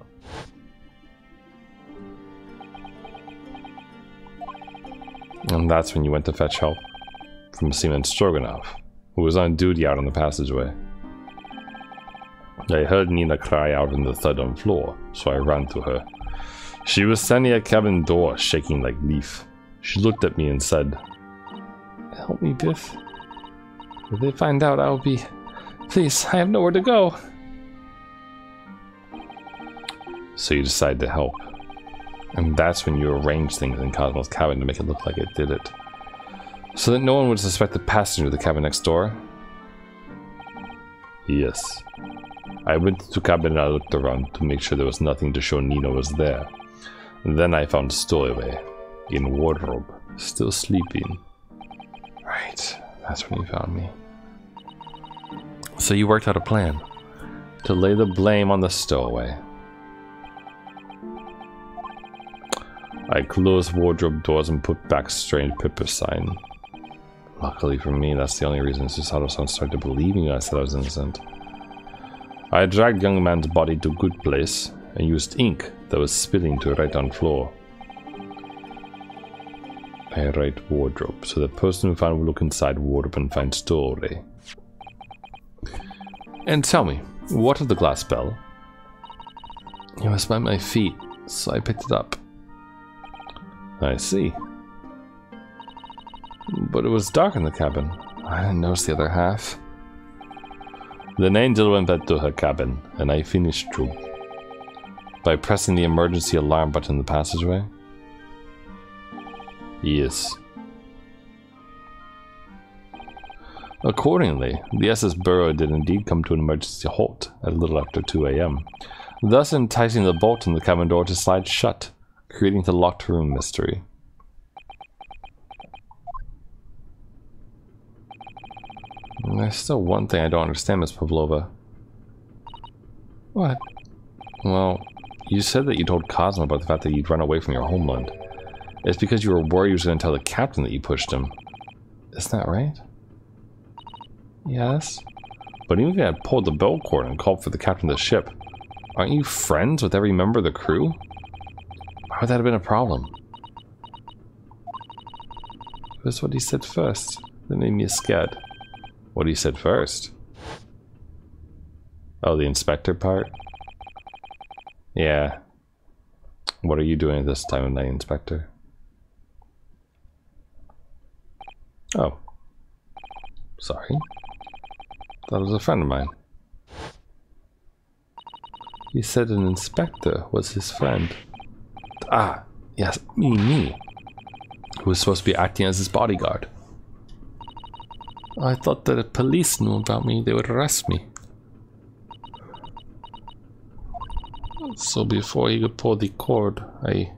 And that's when you went to fetch help from Seaman Strogenov, who was on duty out on the passageway. I heard Nina cry out on the third floor, so I ran to her. She was standing at cabin door, shaking like leaf. She looked at me and said, Help me, Bif. If they find out, I'll be... Please, I have nowhere to go. So you decide to help. And that's when you arrange things in Cosmo's cabin to make it look like it did it. So that no one would suspect the passenger of the cabin next door? Yes. I went to cabin and I looked around to make sure there was nothing to show Nina was there. Then I found Stowaway, in wardrobe, still sleeping. Right, that's when you found me. So you worked out a plan to lay the blame on the stowaway. I closed wardrobe doors and put back strange paper sign. Luckily for me, that's the only reason Susato-san started believing I said I was innocent. I dragged young man's body to good place and used ink that was spilling to right on floor. I write wardrobe, so the person who found will look inside wardrobe and find story. And tell me, what of the glass bell? It was by my feet, so I picked it up. I see. But it was dark in the cabin. I didn't notice the other half. Then Angel went back to her cabin, and I finished too. By pressing the emergency alarm button in the passageway? Yes. Accordingly, the SS Burya did indeed come to an emergency halt at a little after 2 a.m., thus enticing the bolt in the cabin door to slide shut, creating the locked room mystery. There's still one thing I don't understand, Miss Pavlova. What? Well, you said that you told Cosmo about the fact that you'd run away from your homeland. It's because you were worried you was going to tell the captain that you pushed him. Isn't that right? Yes. But even if you had pulled the bell cord and called for the captain of the ship, aren't you friends with every member of the crew? Why would that have been a problem? That's what he said first. That made me scared. What he said first? Oh, the inspector part? Yeah. What are you doing at this time of night, Inspector? Oh. Sorry. That was a friend of mine. He said an inspector was his friend. Ah, yes, me, me. Who was supposed to be acting as his bodyguard. I thought that if police knew about me, they would arrest me. So before could pull the cord, I...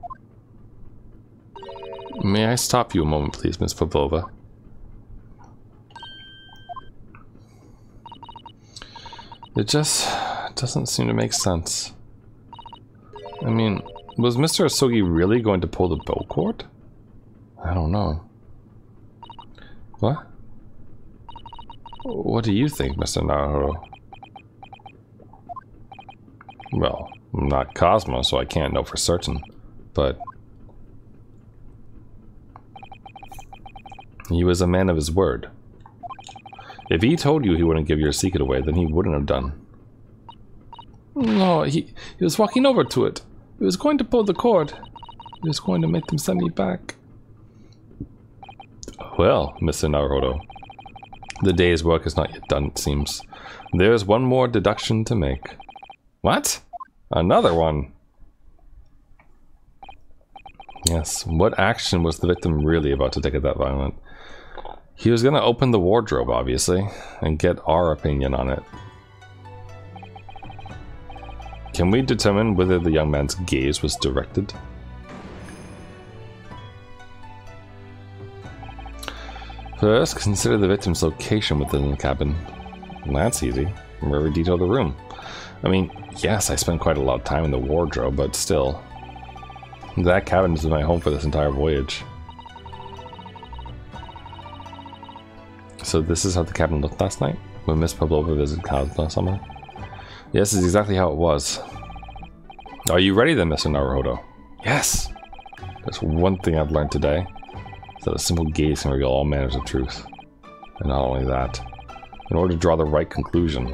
May I stop you a moment, please, Miss Pavlova? It just doesn't seem to make sense. I mean, was Mr. Asogi really going to pull the bell cord? I don't know. What? What do you think, Mr. Naruhodo? Well, I'm not Cosmo, so I can't know for certain, but... He was a man of his word. If he told you he wouldn't give your secret away, then he wouldn't have done. No, he, he was walking over to it. He was going to pull the cord. He was going to make them send me back. Well, Mr. Naruhodo, the day's work is not yet done, it seems. There's one more deduction to make. What? Another one? Yes, what action was the victim really about to take at that violent? He was going to open the wardrobe, obviously, and get our opinion on it. Can we determine whether the young man's gaze was directed? First, consider the victim's location within the cabin. That's easy. Remember detail the room. I mean, yes, I spent quite a lot of time in the wardrobe, but still. That cabin is my home for this entire voyage. So this is how the cabin looked last night, when Miss Pavlova visited Kazuma-sama? Yes, is exactly how it was. Are you ready then, Mr. Naruhodo? Yes! There's one thing I've learned today is that a simple gaze can reveal all manners of truth. And not only that, in order to draw the right conclusion,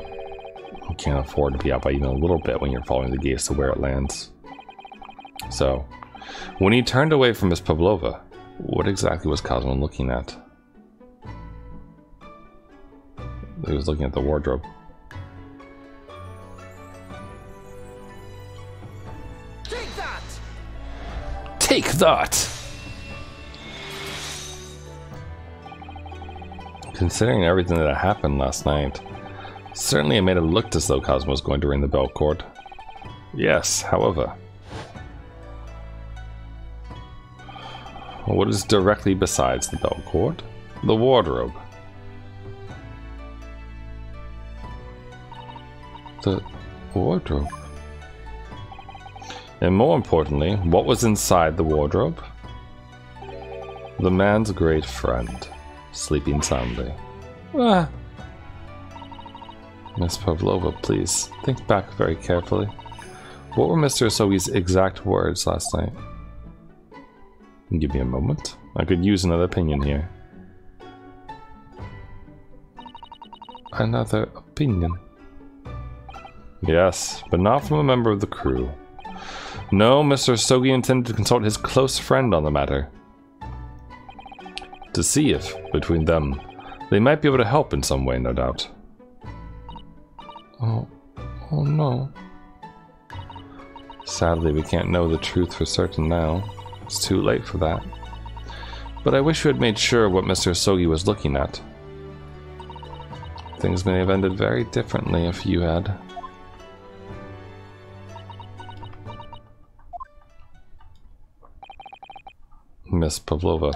you can't afford to be out by even a little bit when you're following the gaze to where it lands. So, when he turned away from Miss Pavlova, what exactly was Cosmo looking at? He was looking at the wardrobe. Take that! Take that! Considering everything that happened last night, certainly it made it look as though Cosmo was going to ring the bell cord. Yes, however. What is directly besides the bell cord? The wardrobe. The wardrobe. And more importantly, what was inside the wardrobe? The man's great friend, sleeping soundly. Ah. Miss Pavlova, please think back very carefully. What were Mr. Asogi's exact words last night? Give me a moment. I could use another opinion here. Another opinion. Yes, but not from a member of the crew. No, Mr. Asogi intended to consult his close friend on the matter. To see if, between them, they might be able to help in some way, no doubt. Oh, oh no. Sadly, we can't know the truth for certain now. It's too late for that. But I wish you had made sure what Mr. Asogi was looking at. Things may have ended very differently if you had. Miss Pavlova.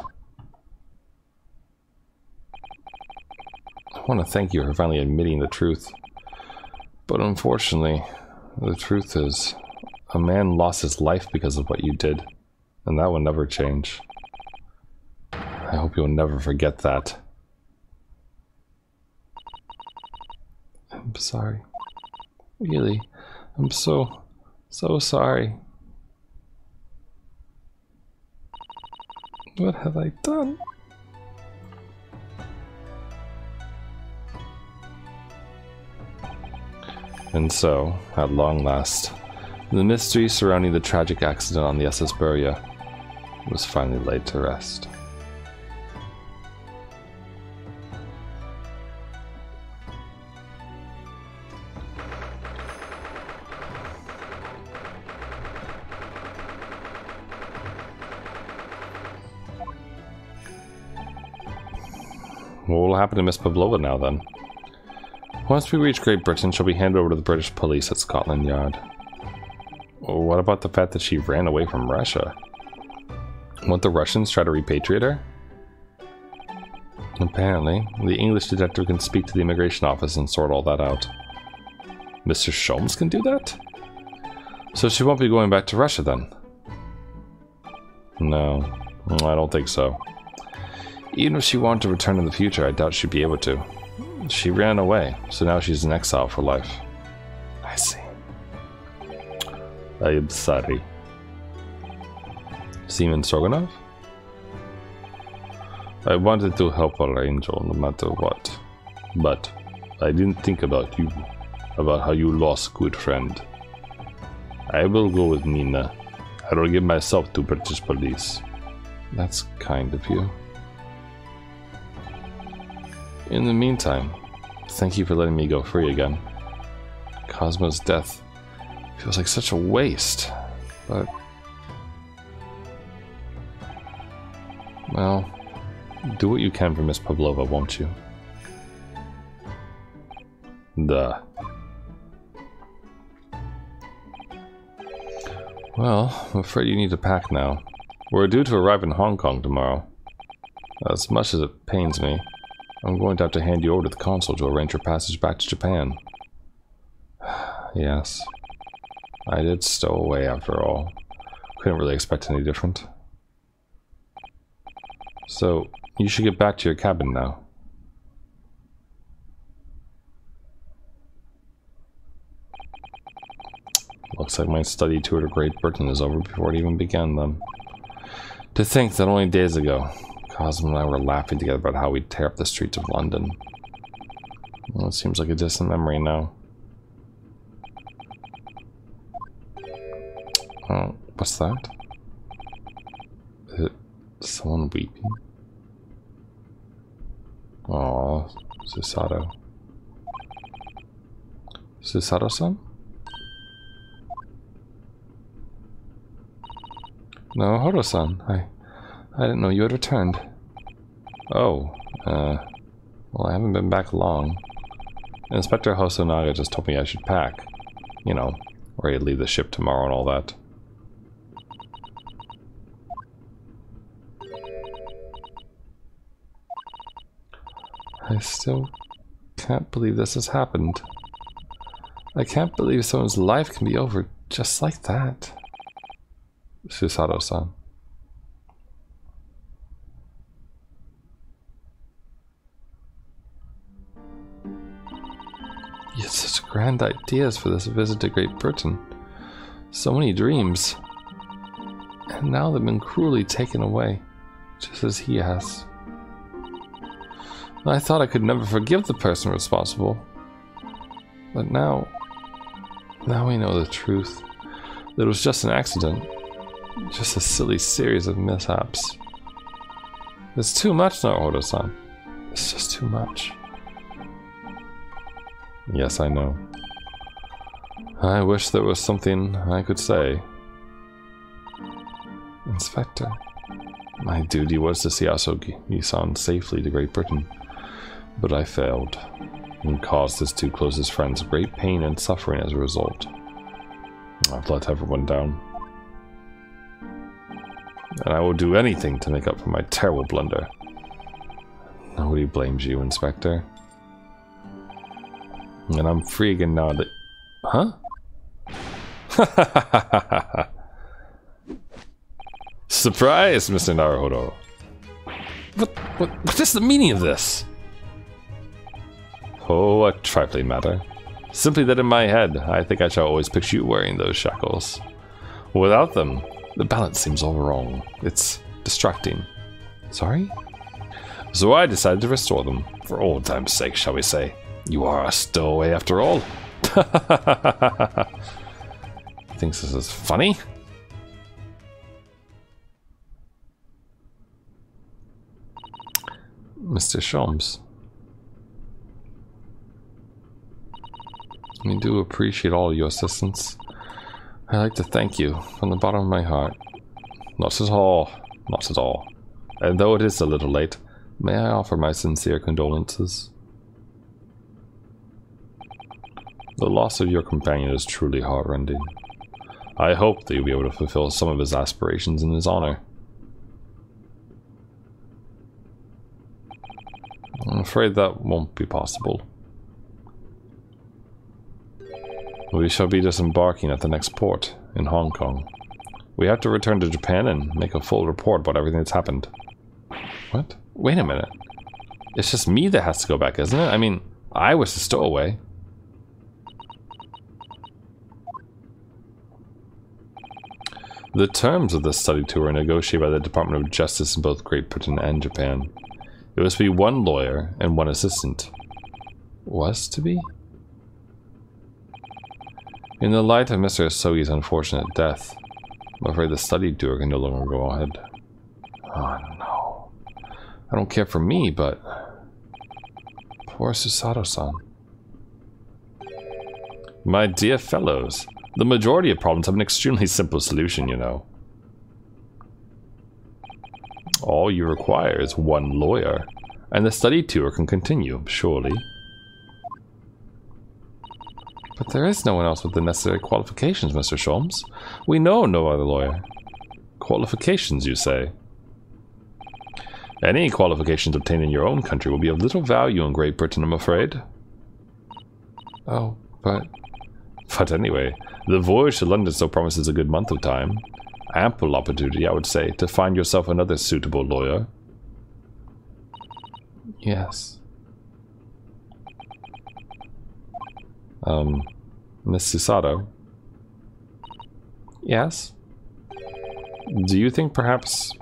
I want to thank you for finally admitting the truth. But unfortunately, the truth is, a man lost his life because of what you did, and that will never change. I hope you'll never forget that. I'm sorry. Really, I'm so, so sorry. What have I done? And so, at long last, the mystery surrounding the tragic accident on the SS Burya was finally laid to rest. What will happen to Miss Pavlova now then? Once we reach Great Britain, she'll be handed over to the British police at Scotland Yard. What about the fact that she ran away from Russia? Won't the Russians try to repatriate her? Apparently, the English detective can speak to the immigration office and sort all that out. Mr. Sholmes can do that? So she won't be going back to Russia then? No, I don't think so. Even if she wanted to return in the future, I doubt she'd be able to. She ran away, so now she's in exile for life. I see. I am sorry. Seaman Strogenov? I wanted to help our angel no matter what. But I didn't think about you, about how you lost good friend. I will go with Nina. I will give myself to British police. That's kind of you. In the meantime, thank you for letting me go free again. Cosmo's death feels like such a waste, but... Well, do what you can for Miss Pavlova, won't you? Duh. Well, I'm afraid you need to pack now. We're due to arrive in Hong Kong tomorrow. As much as it pains me, I'm going to have to hand you over to the consul to arrange your passage back to Japan. yes. I did stow away after all. Couldn't really expect any different. So, you should get back to your cabin now. Looks like my study tour to Great Britain is over before it even began then. To think that only days ago, Cosmo and I were laughing together about how we'd tear up the streets of London. Well, it seems like a distant memory now. Oh, what's that? Is it someone weeping? Oh, Susato. Susato-san? No, Horo-san. I, I didn't know you had returned. Oh, uh, well, I haven't been back long. Inspector Hosonaga just told me I should pack. You know, ready to leave the ship tomorrow and all that. I still can't believe this has happened. I can't believe someone's life can be over just like that. Susato-san. Grand ideas for this visit to Great Britain. So many dreams. And now they've been cruelly taken away, just as he has. I thought I could never forgive the person responsible. But now, now we know the truth. That it was just an accident. Just a silly series of mishaps. It's too much, Naruhodo-san. It's just too much. Yes, I know. I wish there was something I could say. Inspector, my duty was to see Asogi-san safely to Great Britain, but I failed, and caused his two closest friends great pain and suffering as a result. I've let everyone down. And I will do anything to make up for my terrible blunder. Nobody blames you, Inspector. And I'm freaking that... Huh? Surprise, Mr. Naruhodo. What, what, what is the meaning of this? Oh, a trifling matter. Simply that in my head, I think I shall always picture you wearing those shackles. Without them, the balance seems all wrong. It's distracting. Sorry? So I decided to restore them, for old time's sake, shall we say. You are a stowaway after all. Thinks this is funny? Mr. Sholmes. We do appreciate all your assistance. I'd like to thank you from the bottom of my heart. Not at all. Not at all. And though it is a little late, may I offer my sincere condolences? The loss of your companion is truly heartrending. I hope that you'll be able to fulfill some of his aspirations in his honor. I'm afraid that won't be possible. We shall be disembarking at the next port, in Hong Kong. We have to return to Japan and make a full report about everything that's happened. What? Wait a minute. It's just me that has to go back, isn't it? I mean, I was the stowaway. The terms of this study tour are negotiated by the Department of Justice in both Great Britain and Japan. It was to be one lawyer and one assistant. Was to be? In the light of Mr. Asogi's unfortunate death, I'm afraid the study tour can no longer go ahead. Oh no. I don't care for me, but... Poor Susato-san. My dear fellows, the majority of problems have an extremely simple solution, you know. All you require is one lawyer, and the study tour can continue, surely. But there is no one else with the necessary qualifications, Mr. Sholmes. We know no other lawyer. Qualifications, you say? Any qualifications obtained in your own country will be of little value in Great Britain, I'm afraid. Oh, but... But anyway, the voyage to London still promises a good month of time. Ample opportunity, I would say, to find yourself another suitable lawyer. Yes. Um, Miss Susato? Yes? Do you think perhaps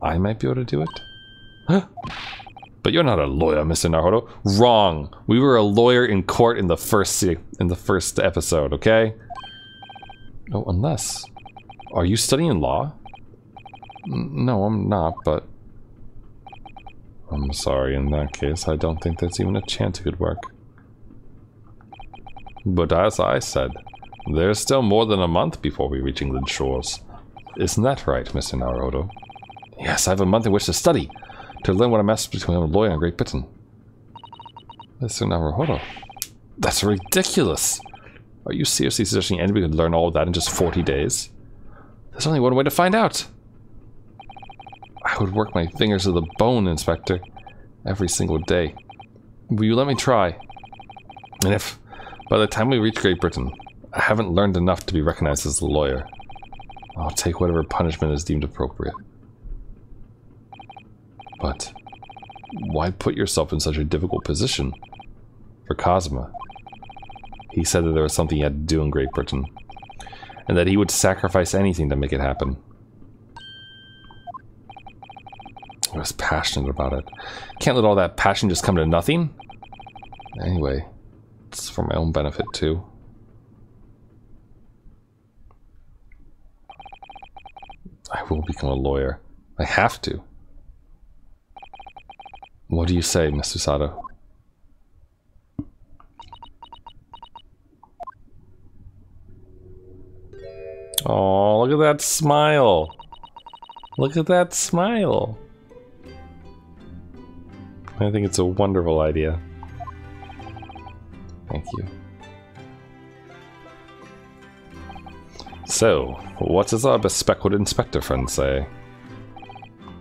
I might be able to do it? Huh? But you're not a lawyer, Mr. Naruhodo. Wrong. We were a lawyer in court in the first in the first episode, okay? Oh, unless... Are you studying law? No, I'm not, but... I'm sorry, in that case, I don't think there's even a chance it could work. But as I said, there's still more than a month before we reach England shores. Isn't that right, Mr. Naruhodo? Yes, I have a month in which to study, to learn what a mess between a lawyer and Great Britain. Mr. Naruhodo, that's ridiculous! Are you seriously suggesting anybody could learn all of that in just 40 days? There's only one way to find out. I would work my fingers to the bone, Inspector. Every single day. Will you let me try? And if, by the time we reach Great Britain, I haven't learned enough to be recognized as a lawyer, I'll take whatever punishment is deemed appropriate. But why put yourself in such a difficult position? For Cosma. He said that there was something he had to do in Great Britain, and that he would sacrifice anything to make it happen. I was passionate about it. Can't let all that passion just come to nothing. Anyway, it's for my own benefit too. I will become a lawyer. I have to. What do you say, Mr. Sato? Oh, look at that smile. Look at that smile. I think it's a wonderful idea. Thank you. So, what does our bespectacled inspector friend say?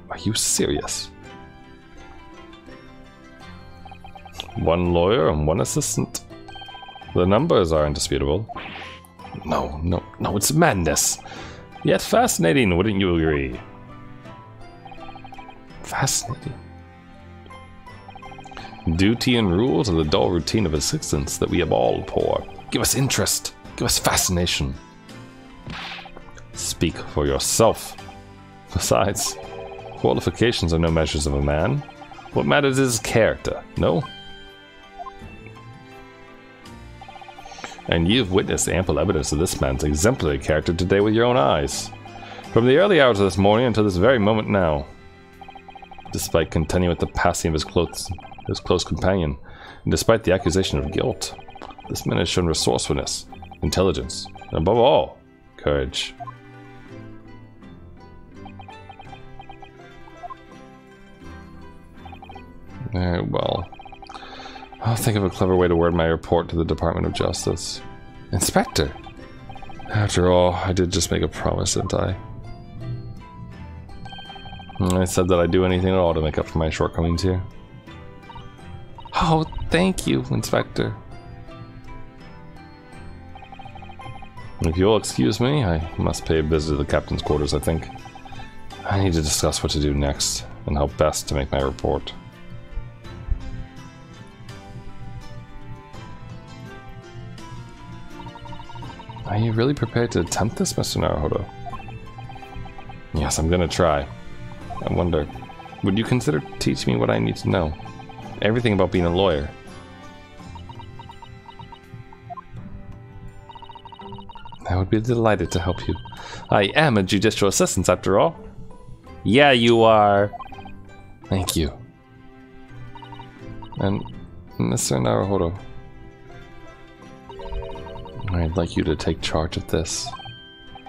Are you serious? One lawyer and one assistant. The numbers are indisputable. No, no, no, it's madness. Yet fascinating, wouldn't you agree? Fascinating. Duty and rules are the dull routine of existence that we have all poor. Give us interest. Give us fascination. Speak for yourself. Besides, qualifications are no measures of a man. What matters is character, no? And you've witnessed ample evidence of this man's exemplary character today with your own eyes. From the early hours of this morning until this very moment now. Despite contending with the passing of his close, his close companion, and despite the accusation of guilt, this man has shown resourcefulness, intelligence, and above all, courage. Very well. I'll think of a clever way to word my report to the Department of Justice. Inspector! After all, I did just make a promise, didn't I? Hmm, I said that I'd do anything at all to make up for my shortcomings here. Oh, thank you, Inspector. If you'll excuse me, I must pay a visit to the captain's quarters, I think. I need to discuss what to do next, and how best to make my report. Are you really prepared to attempt this, Mr. Naruhodo? Yes, I'm gonna try. I wonder, would you consider teaching me what I need to know? Everything about being a lawyer. I would be delighted to help you. I am a judicial assistant, after all. Yeah, you are. Thank you. And Mr. Naruhodo, I'd like you to take charge of this.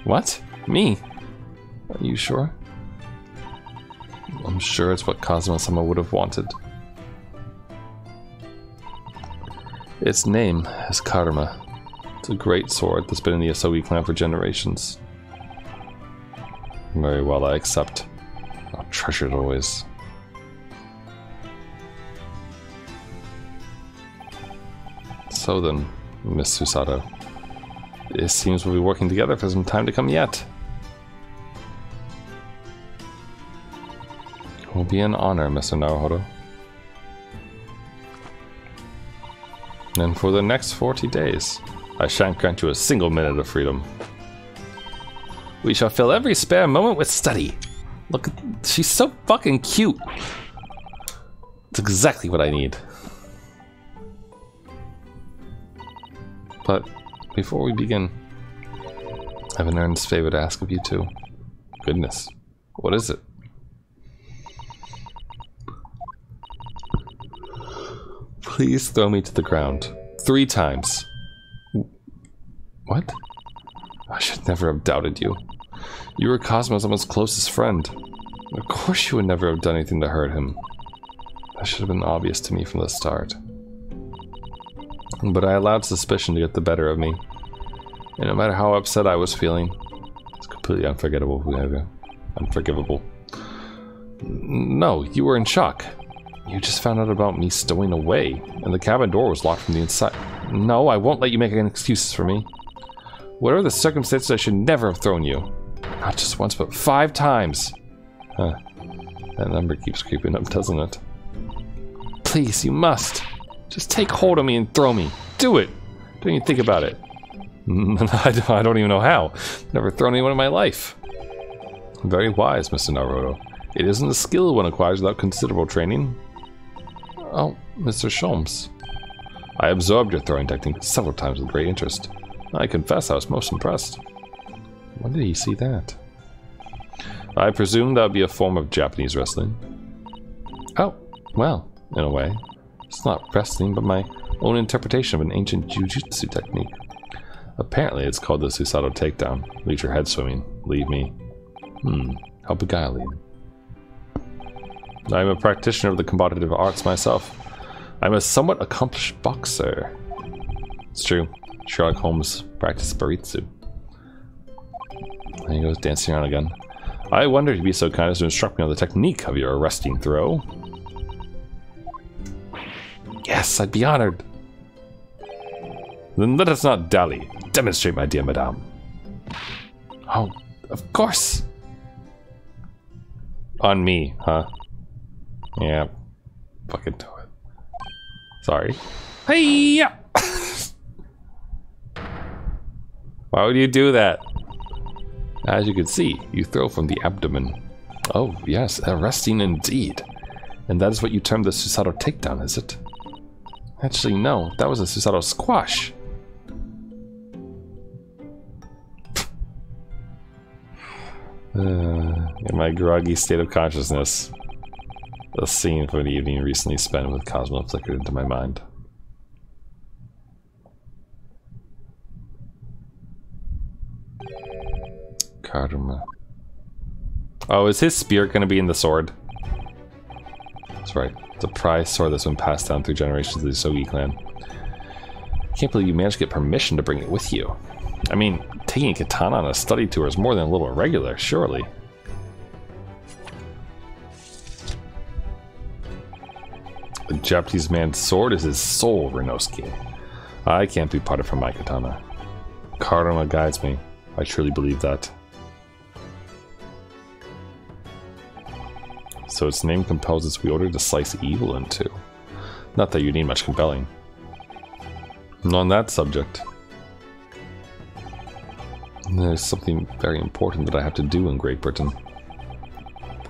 What? Me? Are you sure? I'm sure it's what Kazuma-sama would have wanted. Its name is Karuma. It's a great sword that's been in the Asogi clan for generations. Very well, I accept. I'll treasure it always. So then, Miss Susato. It seems we'll be working together for some time to come yet. It will be an honor, Mr. Naruhodo. And for the next 40 days, I shan't grant you a single minute of freedom. We shall fill every spare moment with study. Look, she's so fucking cute. It's exactly what I need. But before we begin, I have an earnest favor to ask of you two. Goodness, what is it? Please throw me to the ground. Three times. What? I should never have doubted you. You were Cosmo's almost closest friend. Of course you would never have done anything to hurt him. That should have been obvious to me from the start. But I allowed suspicion to get the better of me. And no matter how upset I was feeling, it's completely unforgettable. Unforgivable. No, you were in shock. You just found out about me stowing away, and the cabin door was locked from the inside. No, I won't let you make any excuses for me. What are the circumstances I should never have thrown you? Not just once, but five times. Huh. That number keeps creeping up, doesn't it? Please, you must. Just take hold of me and throw me. Do it. Don't even think about it. I don't even know how. Never thrown anyone in my life. Very wise, Mr. Naruto. It isn't a skill one acquires without considerable training. Oh, Mr. Sholmes. I absorbed your throwing technique several times with great interest. I confess I was most impressed. When did he see that? I presume that would be a form of Japanese wrestling. Oh, well, in a way. It's not wrestling, but my own interpretation of an ancient jujutsu technique. Apparently, it's called the Susato Takedown. Leave your head swimming. Leave me. Hmm, how beguiling. I'm a practitioner of the combative arts myself. I'm a somewhat accomplished boxer. It's true. Sherlock Holmes practiced baritsu. There he goes dancing around again. I wonder if you'd be so kind as to instruct me on the technique of your arresting throw. Yes, I'd be honored. Then let us not dally. Demonstrate, my dear madame. Oh, of course. On me, huh? Yeah. Fucking do it. Sorry. Hey! Why would you do that? As you can see, you throw from the abdomen. Oh, yes, arresting indeed. And that is what you term the Susato takedown, is it? Actually, no, that was a Susato squash. Uh, in my groggy state of consciousness, the scene from an evening recently spent with Kazuma flickered into my mind. Karuma. Oh, is his spear going to be in the sword? That's right. A prized sword that's been passed down through generations of the Asogi clan. Can't believe you managed to get permission to bring it with you. I mean, taking a katana on a study tour is more than a little irregular, surely. The Japanese man's sword is his soul, Ryunosuke. I can't be parted from my katana. Karuma guides me. I truly believe that. So its name compels its wielder to slice evil in two. Not that you need much compelling. And on that subject, there's something very important that I have to do in Great Britain.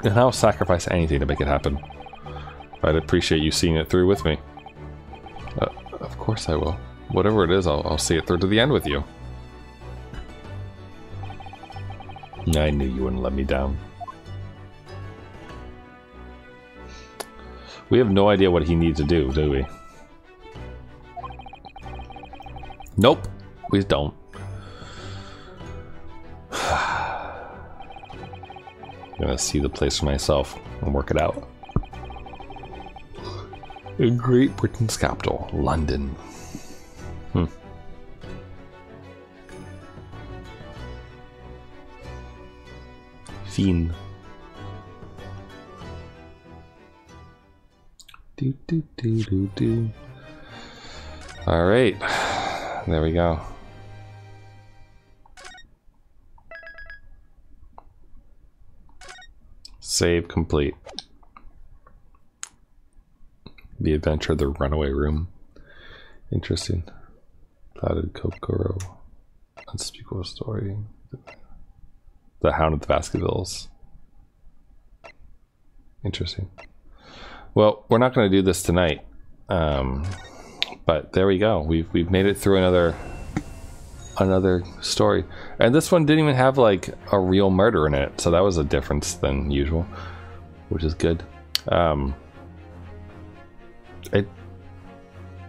And I'll sacrifice anything to make it happen. I'd appreciate you seeing it through with me. Uh, of course I will. Whatever it is, I'll, I'll see it through to the end with you. I knew you wouldn't let me down. We have no idea what he needs to do, do we? Nope, we don't. I'm gonna see the place for myself and work it out. In Great Britain's capital, London. Hmm. Fiend. Do, do, do, do, do. All right, there we go. Save complete. The Adventure of the Runaway Room. Interesting. Clouded Kokoro. Unspeakable Story. The Hound of the Baskervilles. Interesting. Well, we're not going to do this tonight. Um, but there we go. We've, we've made it through another another story. And this one didn't even have like a real murder in it. So that was a difference than usual, which is good. Um, it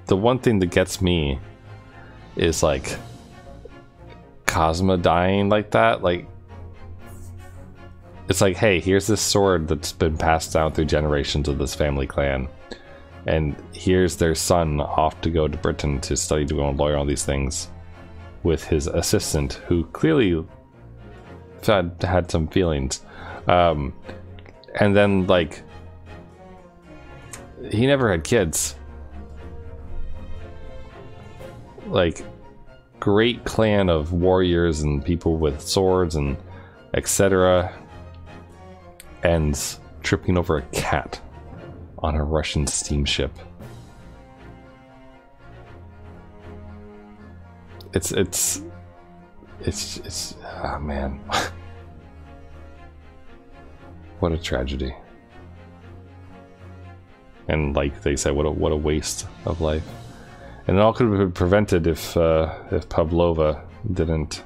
the one thing that gets me is like Kazuma dying like that. Like it's like, hey, here's this sword that's been passed down through generations of this family clan. And here's their son off to go to Britain to study to become a lawyer, all these things, with his assistant, who clearly had, had some feelings. Um, and then, like, he never had kids. Like, great clan of warriors and people with swords and etc., ends tripping over a cat on a Russian steamship. It's it's it's it's oh man. what a tragedy. And like they said, what a what a waste of life. And it all could have been prevented if uh, if Pavlova didn't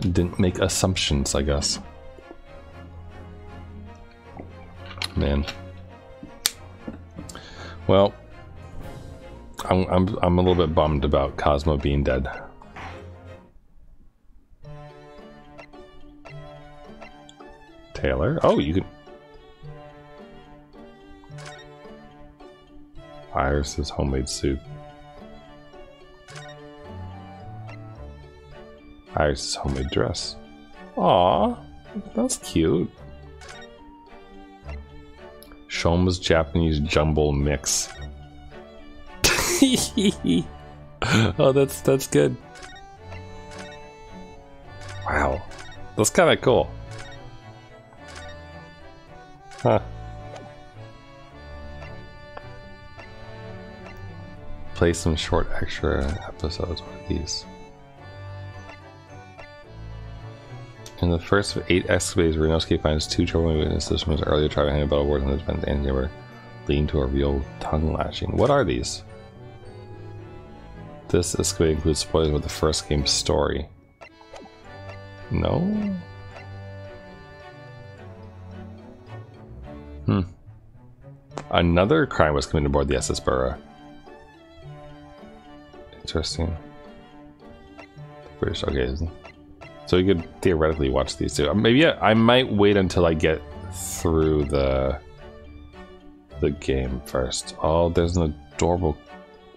didn't make assumptions, I guess. Man. Well, I'm I'm I'm a little bit bummed about Kazuma being dead. Taylor. Oh, you can Iris's homemade soup. Iris's homemade dress. Aw, that's cute. Shoma's Japanese jumble mix. oh, that's that's good. Wow, that's kind of cool. Huh. play some short extra episodes with these. In the first of eight escapades, Ryunosuke finds two troubling witnesses from his earlier trial handed battle wars and the defense and neighbor leading to a real tongue lashing. What are these? This escapade includes spoilers of the first game's story. No? Hmm. Another crime was committed aboard the SS Burya. Interesting. British, okay. So you could theoretically watch these two. Maybe I, I might wait until I get through the the game first. Oh, there's an adorable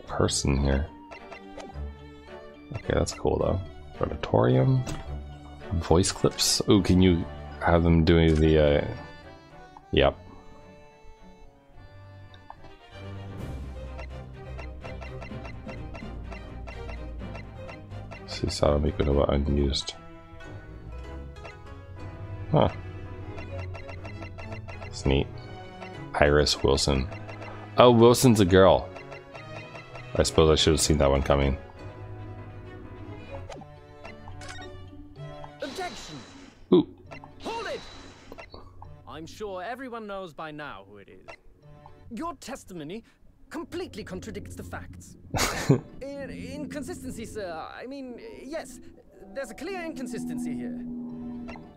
person here. Okay, that's cool though. Auditorium. Voice clips. Oh, can you have them doing the uh Yep. Sisara Mikunova unused. Huh. It's neat. Iris Wilson. Oh, Wilson's a girl. I suppose I should have seen that one coming. Objection! Ooh. Hold it! I'm sure everyone knows by now who it is. Your testimony completely contradicts the facts. in, inconsistency, sir. I mean, yes, there's a clear inconsistency here.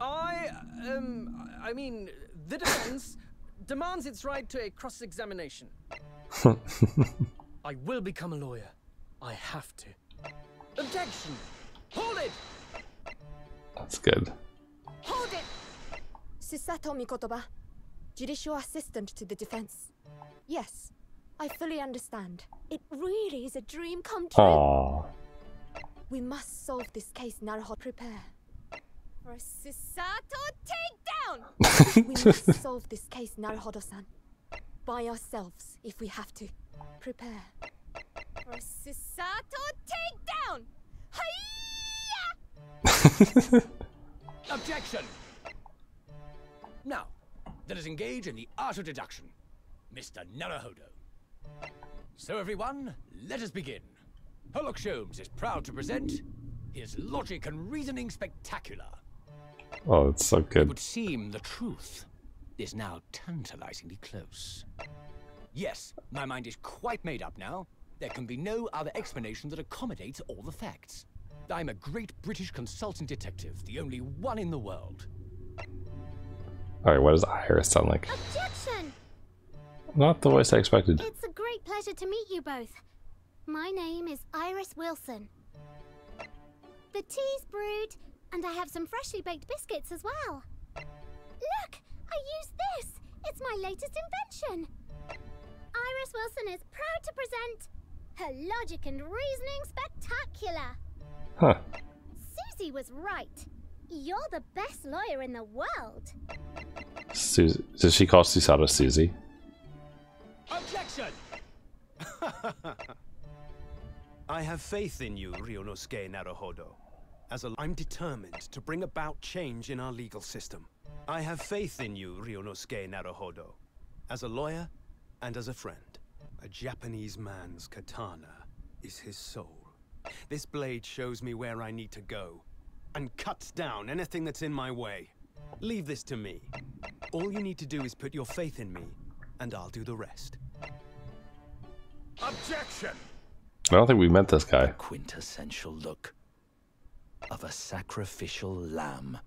I, um, I mean, the defense demands its right to a cross-examination. I will become a lawyer. I have to. Objection! Hold it! That's good. Hold it! Susato Mikotoba, judicial assistant to the defense. Yes, I fully understand. It really is a dream come true. Aww. We must solve this case, Naruhodo. Prepare. For a Susato takedown! we must solve this case, Naruhodo-san. By ourselves, if we have to. Prepare. For a Susato takedown! Hiya! Objection! Now, let us engage in the art of deduction. Mr. Naruhodo. So everyone, let us begin. Herlock Sholmes is proud to present his logic and reasoning spectacular. Oh, it's so good. It would seem the truth is now tantalizingly close. Yes, my mind is quite made up now. There can be no other explanation that accommodates all the facts. I'm a great British consultant detective, the only one in the world. Alright, what does Iris sound like? Objection! Not the voice I expected. It's a great pleasure to meet you both. My name is Iris Wilson. The tea's brewed, and I have some freshly baked biscuits as well. Look, I used this. It's my latest invention. Iris Wilson is proud to present her logic and reasoning spectacular. Huh. Susie was right. You're the best lawyer in the world. Susie. does she call Susato Susie? Objection! I have faith in you, Ryunosuke Naruhodo. As a, I'm determined to bring about change in our legal system. I have faith in you, Ryunosuke Naruhodo, as a lawyer and as a friend. A Japanese man's katana is his soul. This blade shows me where I need to go and cuts down anything that's in my way. Leave this to me. All you need to do is put your faith in me, and I'll do the rest. Objection! I don't think we met this guy. Quintessential look of a sacrificial lamb.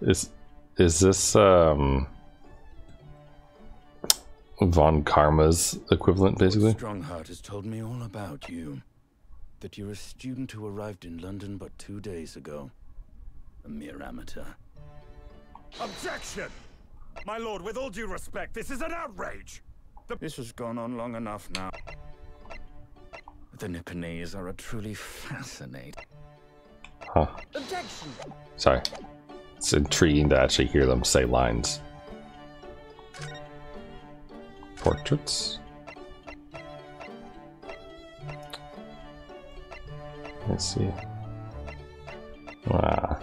Is is this um Von Karma's equivalent, basically? Stronghart has told me all about you. That you're a student who arrived in London but two days ago. A mere amateur. Objection! My lord, with all due respect, this is an outrage! The this has gone on long enough now. The Nipponese are a truly fascinating. Huh. Objection! Sorry. It's intriguing to actually hear them say lines. Portraits? Let's see. Ah.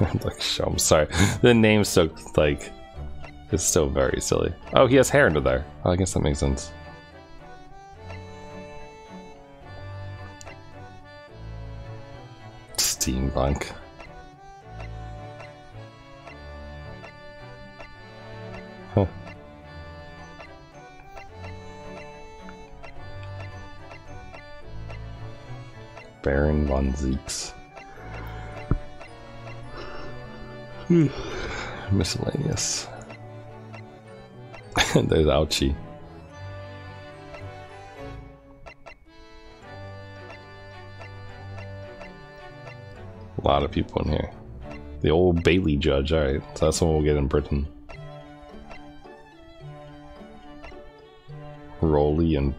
like show. I'm sorry. The name's so like it's still very silly. Oh, he has hair under there. Oh, I guess that makes sense. Steampunk. Huh. Barok van Zieks. Hmm. Miscellaneous. There's Ouchie. A lot of people in here. The old Bailey judge, alright. So that's what we'll get in Britain. Rolly and...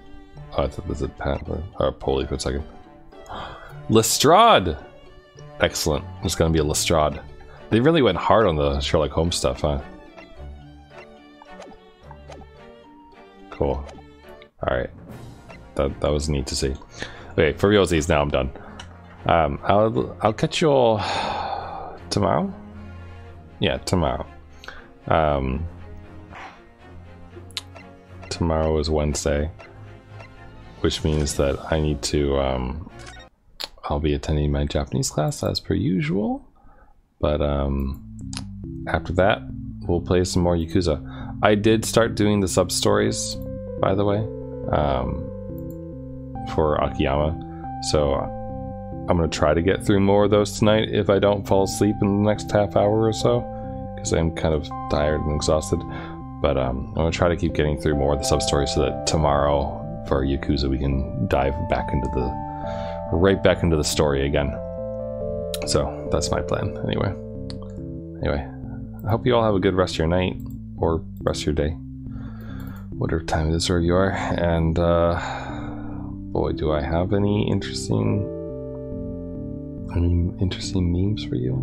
Oh, I thought this was Pat, or uh, Polly for a second. Lestrade! Excellent. It's gonna be a Lestrade. They really went hard on the Sherlock Holmes stuff, huh? Cool. Alright. That, that was neat to see. Okay, for realsies, now I'm done. Um, I'll, I'll catch you all tomorrow? Yeah, tomorrow. Um, tomorrow is Wednesday, which means that I need to, um, I'll be attending my Japanese class as per usual. But um, after that, we'll play some more Yakuza. I did start doing the sub stories, by the way, um, for Akiyama. So I'm going to try to get through more of those tonight if I don't fall asleep in the next half hour or so, because I'm kind of tired and exhausted. But um, I'm going to try to keep getting through more of the sub stories so that tomorrow for Yakuza we can dive back into the right back into the story again. So that's my plan anyway. Anyway, I hope you all have a good rest of your night or rest of your day. Whatever time it is where you are. And uh, boy, do I have any interesting any interesting memes for you.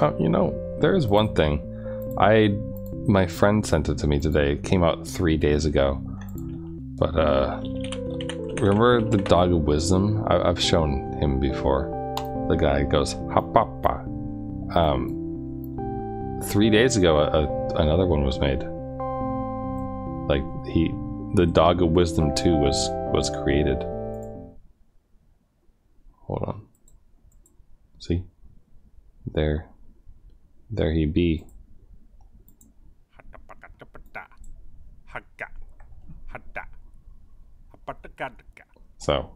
Oh, you know, there is one thing. I my friend sent it to me today. It came out three days ago. But uh remember the dog of wisdom? I, have shown him before. The guy goes hapapa. Um, three days ago, a, a, another one was made. Like he, the dog of wisdom two was was created. Hold on. See, there, there he be. So,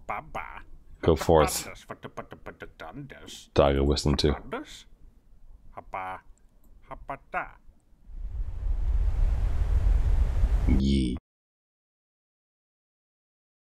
go forth. Dog Wisdom too. Ye.